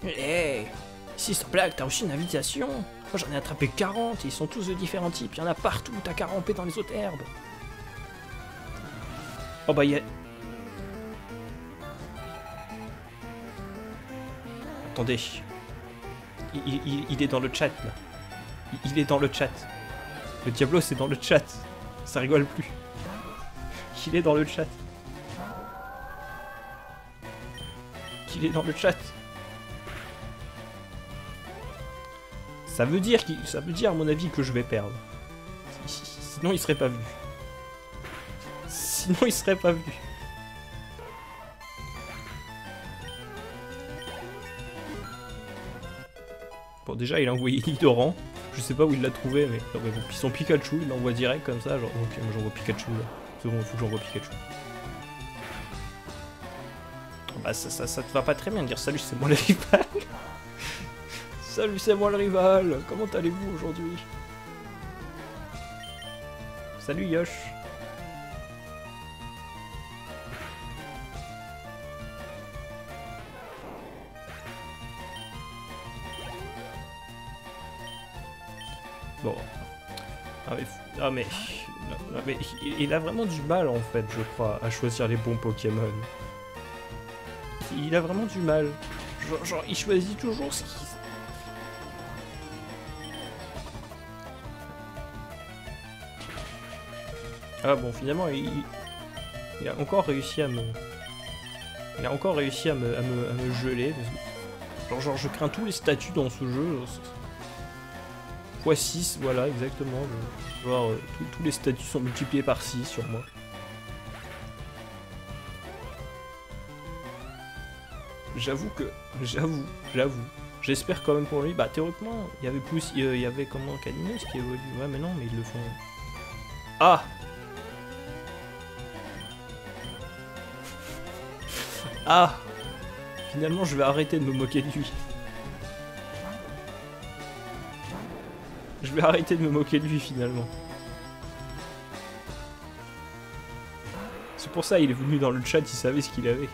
Hé Ici, sans blague, t'as reçu une invitation Moi, j'en ai attrapé 40, et ils sont tous de différents types. Il y en a partout, t'as qu'à ramper dans les autres herbes. Oh bah il y a... Attendez. Il, est dans le chat là. Il, il est dans le chat. Le Diablo c'est dans le chat. Ça rigole plus. Il est dans le chat. Qu'il est dans le chat. Ça veut dire ça veut dire à mon avis que je vais perdre. Si- si- Sinon il serait pas vu. Sinon il serait pas vu. Bon déjà il a envoyé Nidoran. Je sais pas où il l'a trouvé mais, non, son Pikachu il l'envoie direct comme ça. Genre ok moi j'envoie Pikachu là. C'est bon il faut que j'envoie Pikachu. Bah ça, ça, te va pas très bien de dire salut c'est moi le rival. Salut c'est moi le rival. Comment allez-vous aujourd'hui? Salut Yosh. Bon. Ah mais, ah mais, il a vraiment du mal en fait, je crois, à choisir les bons Pokémon. Il a vraiment du mal. Genre, genre, il choisit toujours ce qui... Ah bon, finalement, il, a encore réussi à me... Il a encore réussi à me, geler. Genre, genre, je crains tous les statuts dans ce jeu. x 6, voilà, exactement. Genre, euh, tous- les statuts sont multipliés par 6 sur moi. J'avoue que... J'avoue, j'avoue. J'espère quand même pour lui. Bah, théoriquement, il y avait plus... Il y avait comment Caninos qui évolue. Ouais, mais non, mais ils le font... Ah Ah Finalement, je vais arrêter de me moquer de lui. Je vais arrêter de me moquer de lui, finalement. C'est pour ça, il est venu dans le chat, il savait ce qu'il avait.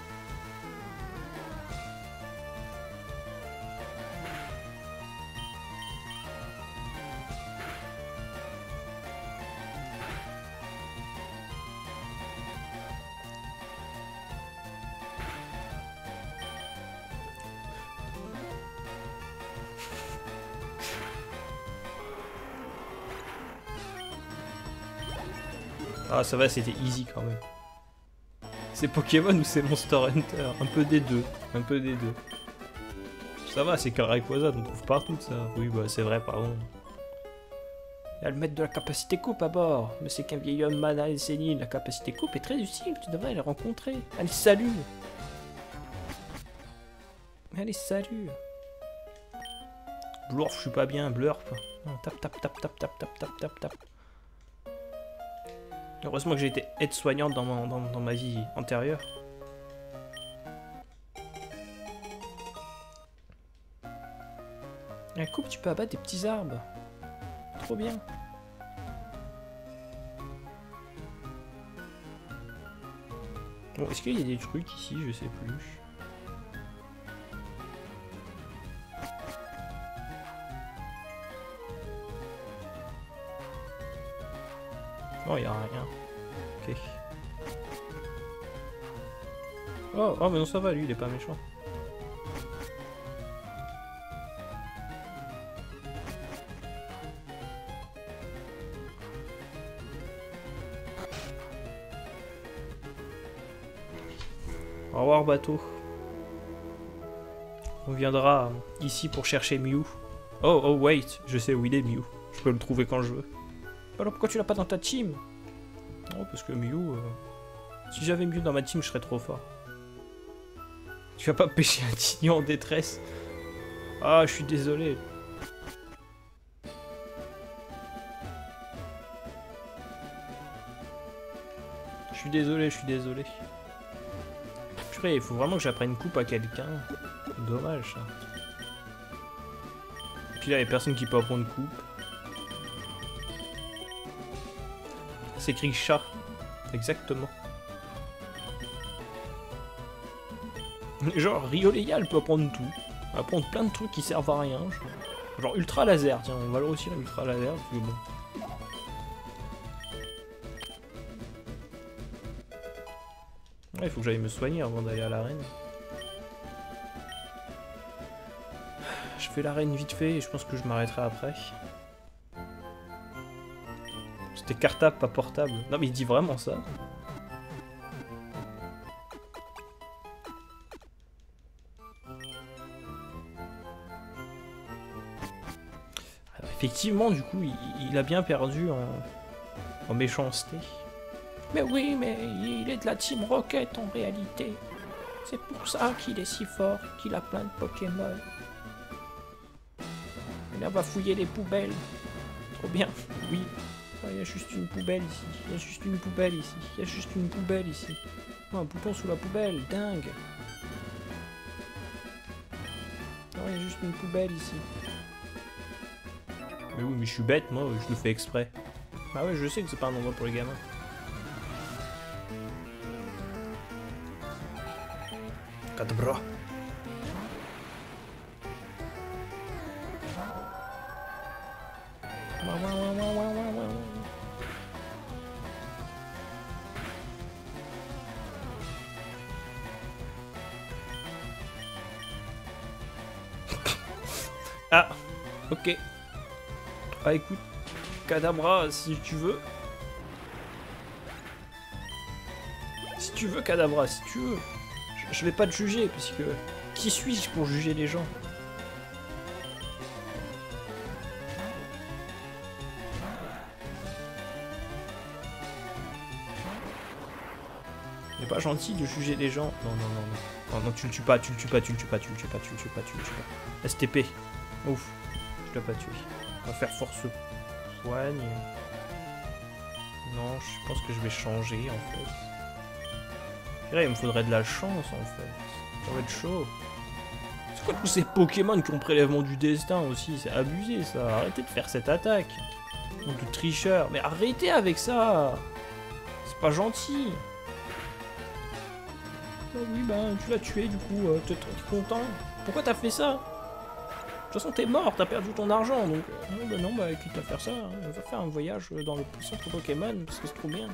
Ça va, c'était easy quand même. C'est Pokémon ou c'est Monster Hunter? Un peu des deux. Un peu des deux. Ça va, c'est Rayquaza, on trouve partout ça. Oui, bah c'est vrai, pardon. Il y a le maître de la capacité coupe à bord. Mais c'est qu'un vieil homme mana et sénile. La capacité coupe est très utile, tu devrais les rencontrer. Allez, salut Allez, salut Blurf, je suis pas bien, blurf. Tap, tap, tap, tap, tap, tap, tap, tap, tap. Heureusement que j'ai été aide-soignante dans, dans, dans ma vie antérieure. La coupe, tu peux abattre des petits arbres. Trop bien. Bon, est-ce qu'il y a des trucs ici? Je sais plus. Non, il a rien. Ok. Oh, oh, mais non, ça va, lui, il est pas méchant. Au revoir, bateau. On viendra ici pour chercher Mew. Oh, oh, wait, je sais où il est, Mew. Je peux le trouver quand je veux. Alors pourquoi tu l'as pas dans ta team Non, parce que Mew... euh, Si j'avais Mew dans ma team, je serais trop fort. Tu vas pas pêcher un tignon en détresse Ah, je suis désolé. Je suis désolé, je suis désolé. Purée, il faut vraiment que j'apprenne coupe à quelqu'un. Dommage, ça. Puis là, il y a personne qui peut apprendre coupe. C'est écrit chat. Exactement. Genre, Rio Légal peut apprendre tout. Apprendre plein de trucs qui servent à rien. Genre, genre ultra laser, tiens, on va le réussir ultra laser. Bon. Il faut que j'aille me soigner avant d'aller à l'arène. fais l'arène vite fait et je pense que je m'arrêterai après. C'était cartable, pas portable. Non mais il dit vraiment ça. effectivement, du coup, il, a bien perdu en, méchanceté. Mais oui, mais il est de la Team Rocket en réalité. C'est pour ça qu'il est si fort, qu'il a plein de Pokémon. Et là, on va fouiller les poubelles. Trop bien, oui. Ah, il y a juste une poubelle ici. Il y a juste une poubelle ici. Il y a juste une poubelle ici. Oh, un bouton sous la poubelle, dingue. Non, il y a juste une poubelle ici. Mais oui, mais je suis bête, moi, je le fais exprès. Bah ouais, je sais que c'est pas un endroit pour les gamins. Cadabra. Ah, Cadabra, si tu veux. Si tu veux, Cadabra, si tu veux. Je, vais pas te juger, parce que... Qui suis-je pour juger les gens? Pas gentil de juger les gens. Non, non, non, non. Non, non, tu le tues pas, tu le tues pas, tu le tues pas, tu le tues pas, tu le tues pas, tu le tues pas. STP. Ouf. Je l'ai pas tué. On va faire force Non, je pense que je vais changer en fait. Là, il me faudrait de la chance en fait. Ça va être chaud. C'est quoi tous ces Pokémon qui ont prélèvement du destin aussi? C'est abusé ça. Arrêtez de faire cette attaque. de tricheur. Mais arrêtez avec ça. C'est pas gentil. Ah oui, ben tu l'as tué du coup. Euh, t'es content. Pourquoi t'as fait ça? De toute façon, t'es mort, t'as perdu ton argent, donc... Euh, bah non, bah quitte à faire ça, hein. on va faire un voyage dans le centre Pokémon, parce que c'est trop bien.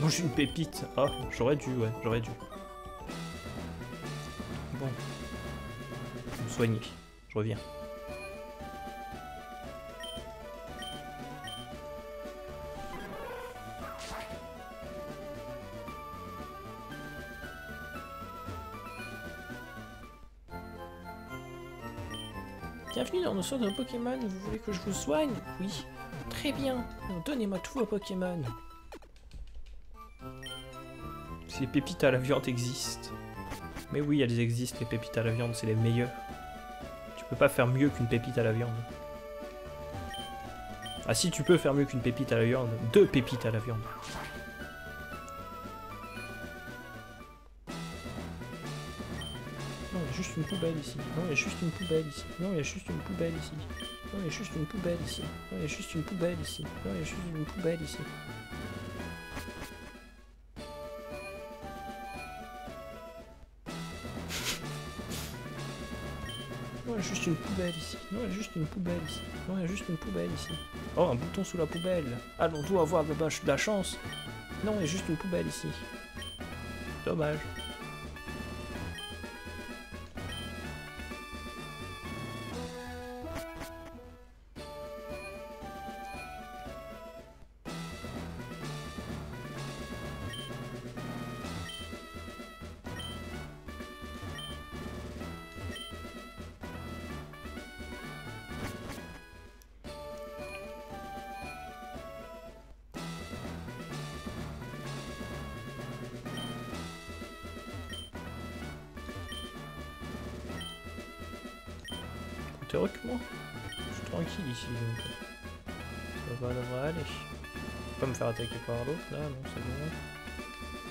Moi, j'ai une pépite. Ah, j'aurais dû, ouais, j'aurais dû. Bon. Je me soigner. Je reviens. Centre de Pokémon, vous voulez que je vous soigne Oui. Très bien, donnez-moi tous vos Pokémon. Si les pépites à la viande existent. Mais oui, elles existent, les pépites à la viande, c'est les meilleures. Tu peux pas faire mieux qu'une pépite à la viande. Ah si, tu peux faire mieux qu'une pépite à la viande. Deux pépites à la viande. Juste une poubelle ici. Non, il y a juste une poubelle ici. Non, il y a juste une poubelle ici. Non, il y a juste une poubelle ici. Non, il y a juste une poubelle ici. Non, il y a juste une poubelle ici. Non, il y a juste une poubelle ici. Non, il y a juste une poubelle ici. Non, il y a juste une poubelle ici. Oh, un bouton sous la poubelle. Allons-nous avoir de la chance Non, il y a juste une poubelle ici. Dommage. Non, c'est bon.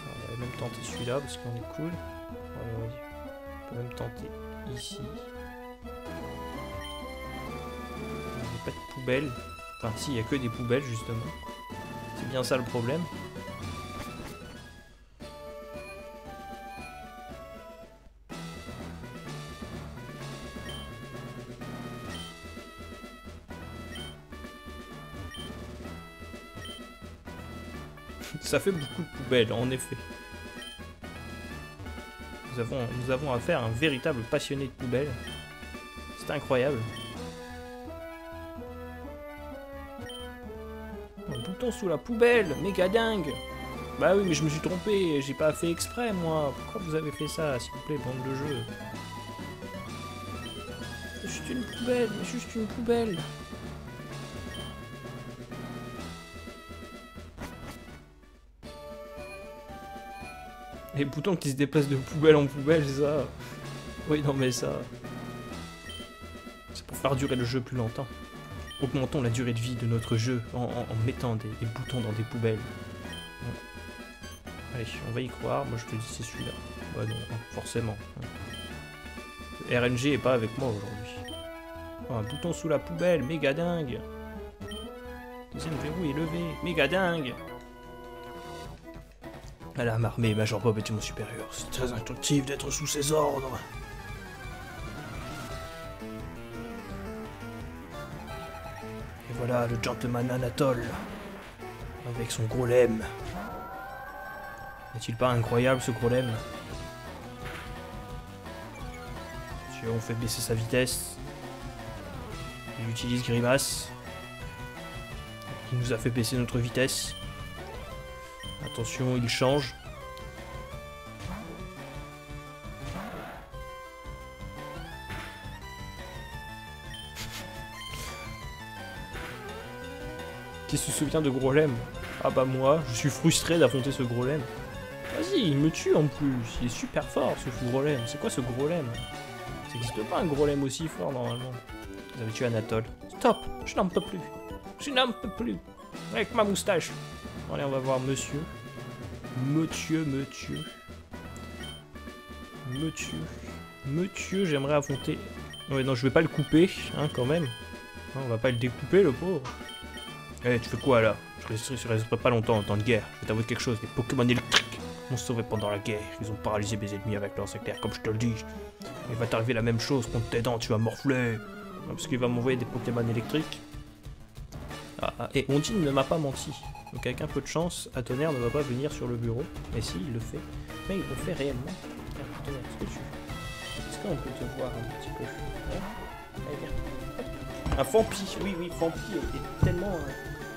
on va même tenter celui-là parce qu'on est cool. On peut même tenter ici. Il n'y a pas de poubelle. Enfin, si, il n'y a que des poubelles justement. C'est bien ça le problème. Ça fait beaucoup de poubelles, en effet. Nous avons, nous avons affaire à un véritable passionné de poubelles. C'est incroyable. Un bouton sous la poubelle, méga dingue. Bah oui, mais je me suis trompé, j'ai pas fait exprès moi. Pourquoi vous avez fait ça, s'il vous plaît, bande de jeu juste une poubelle, juste une poubelle. Les boutons qui se déplacent de poubelle en poubelle, ça Oui, non mais ça... C'est pour faire durer le jeu plus longtemps. Augmentons la durée de vie de notre jeu en, mettant des, boutons dans des poubelles. Allez, on va y croire. Moi je te dis c'est celui-là. Ouais non, hein, forcément. hein. RNG est pas avec moi aujourd'hui. Oh, un bouton sous la poubelle, méga dingue. Deuxième verrou est levé, méga dingue. Alarme armée, Major Bob était mon supérieur. C'est très instructif d'être sous ses ordres. Et voilà le gentleman Anatole. Avec son gros lemme. N'est-il pas incroyable ce gros lemme? Si on fait baisser sa vitesse. Il utilise Grimace. Il nous a fait baisser notre vitesse. Attention, il change. Qui se souvient de Grolem Ah bah moi, je suis frustré d'affronter ce Grolem. Vas-y, il me tue en plus. Il est super fort ce Grolem. C'est quoi ce Grolem Ça n'existe pas un Grolem aussi fort normalement. Vous avez tué Anatole. Stop Je n'en peux plus. Je n'en peux plus. Avec ma moustache. Allez, on va voir monsieur. Monsieur, monsieur. Monsieur. Monsieur, j'aimerais affronter. Ouais, non, je vais pas le couper, hein, quand même. On va pas le découper, le pauvre. Eh, tu fais quoi là? Je je resterai pas longtemps en temps de guerre. Je vais t'avouer quelque chose. Les Pokémon électriques m'ont sauvé pendant la guerre. Ils ont paralysé mes ennemis avec leurs éclairs, comme je te le dis. Il va t'arriver la même chose contre tes dents, tu vas morfler. Parce qu'il va m'envoyer des Pokémon électriques. Ah, ah, et Ondine ne m'a pas menti. Donc avec un peu de chance, Tonnerre ne va pas venir sur le bureau. Et si, il le fait. Mais il le fait réellement. Est-ce que tu... Est-ce qu'on peut te voir un petit peu? Allez. Un Fampi, oui, oui, Fampi est tellement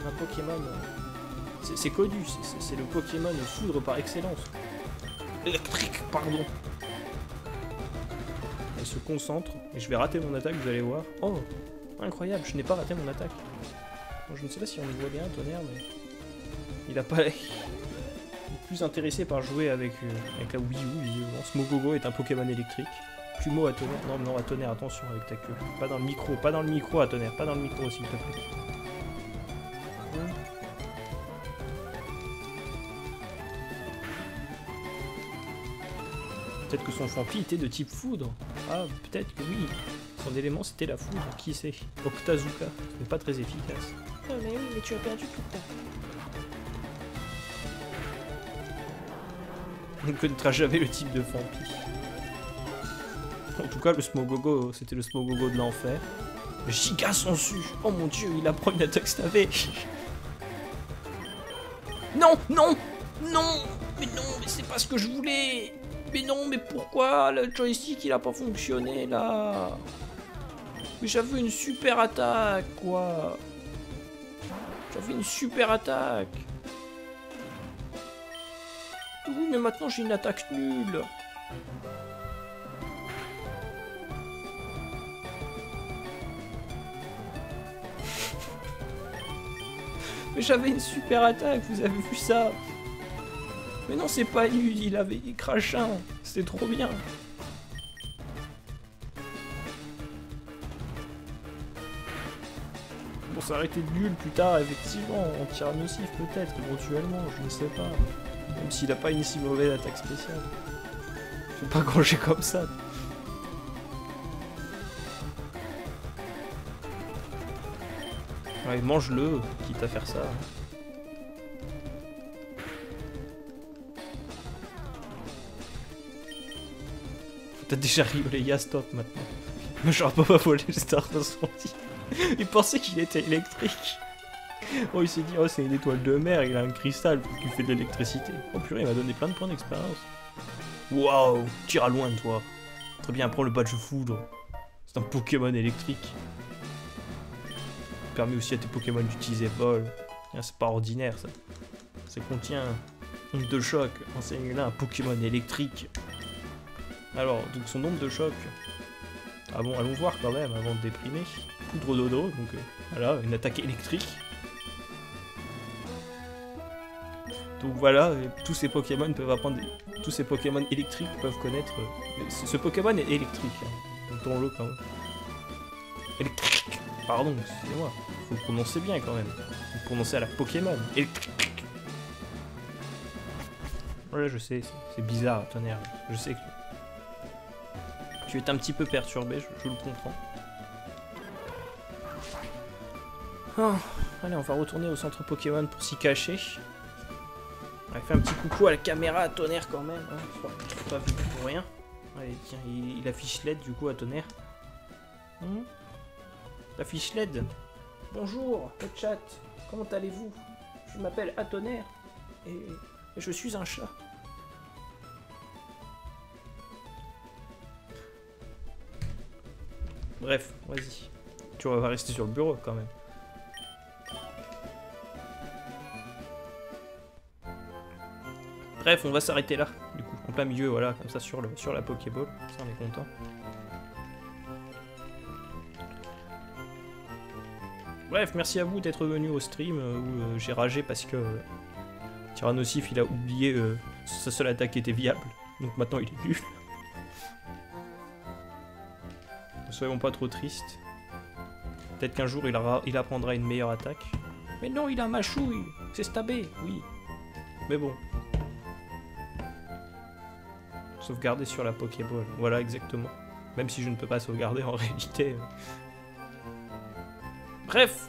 un, Pokémon... euh, c'est- connu, c'est- le Pokémon foudre par excellence. Électrique, pardon. Elle se concentre, et je vais rater mon attaque, vous allez voir. Oh, incroyable, je n'ai pas raté mon attaque. Je ne sais pas si on le voit bien, Tonnerre, mais... Il a pas... Plus intéressé par jouer avec, euh, avec la Wii U, visiblement. Smogogo est un Pokémon électrique. Plumeau à tonnerre. Non, non, à tonnerre, attention avec ta queue. Pas dans le micro, pas dans le micro à tonnerre, pas dans le micro s'il te plaît. Peut-être que son Fampi était de type foudre. Ah, peut-être que oui. Son élément c'était la foudre, qui sait Octazuka, ce n'est pas très efficace. Ah mais oui, mais tu as perdu tout le On ne connaîtra jamais le type de Fampi. En tout cas, le Smogogo, c'était le Smogogo de l'enfer. Giga sensu. Oh mon dieu, il apprend une attaque stavée Non, non, non Mais non, mais c'est pas ce que je voulais. Mais non, mais pourquoi le joystick il a pas fonctionné là? Mais j'avais une super attaque, quoi. J'avais une super attaque maintenant j'ai une attaque nulle. mais j'avais une super attaque, vous avez vu ça? Mais non, c'est pas nul, il avait il crachin. C'était trop bien. Bon, ça aurait été nul plus tard, effectivement, en tir nocif peut-être, éventuellement, je ne sais pas. Même s'il a pas une si mauvaise attaque spéciale. Je vais pas granger comme ça. Ouais, mange-le, quitte à faire ça. T'as déjà rigolé, ya stop maintenant. Mais j'aurais pas volé le Star Incendie. Il pensait qu'il était électrique. Oh, il s'est dit, oh, c'est une étoile de mer, il a un cristal qui fait de l'électricité. Oh purée, il m'a donné plein de points d'expérience. Waouh, tire à loin, toi. Très bien, prends le badge foudre. C'est un Pokémon électrique. Permet aussi à tes Pokémon d'utiliser vol. C'est pas ordinaire ça. Ça contient onde de choc. Enseigne-là un Pokémon électrique. Alors, donc son nombre de choc. Ah bon, allons voir quand même avant de déprimer. Poudre dodo, donc euh, voilà, une attaque électrique. Voilà, tous ces Pokémon peuvent apprendre. Tous ces Pokémon électriques peuvent connaître. euh, ce, Pokémon est électrique. Hein. Notons-le quand même. Électrique. Pardon, excusez-moi. Faut le prononcer bien quand même. Faut le prononcer à la Pokémon. Électrique. Ouais, je sais, c'est- bizarre, tonnerre. Je sais que tu es un petit peu perturbé, je, je le comprends. Ah, allez, on va retourner au centre Pokémon pour s'y cacher. Va faire un petit coucou à la caméra à tonnerre quand même. Hein. L'ai pas vu pour rien. Allez, tiens, il, affiche LED du coup à tonnerre. Hum il affiche LED. Bonjour, le chat. Comment allez-vous? Je m'appelle Atonnerre et, et je suis un chat. Bref, vas-y. Tu vas rester sur le bureau quand même. Bref, on va s'arrêter là, du coup, en plein milieu, voilà, comme ça sur, le, sur la Pokéball. Ça, on est content. Bref, merci à vous d'être venu au stream euh, où euh, j'ai ragé parce que euh, Tyrannosif il a oublié euh, sa seule attaque était viable. Donc maintenant il est nul. Ne soyons pas trop tristes. Peut-être qu'un jour il, aura- il apprendra une meilleure attaque. Mais non, il a ma chouille C'est stabé, oui. Mais bon. Sauvegarder sur la Pokéball. Voilà, exactement. Même si je ne peux pas sauvegarder en réalité. Bref,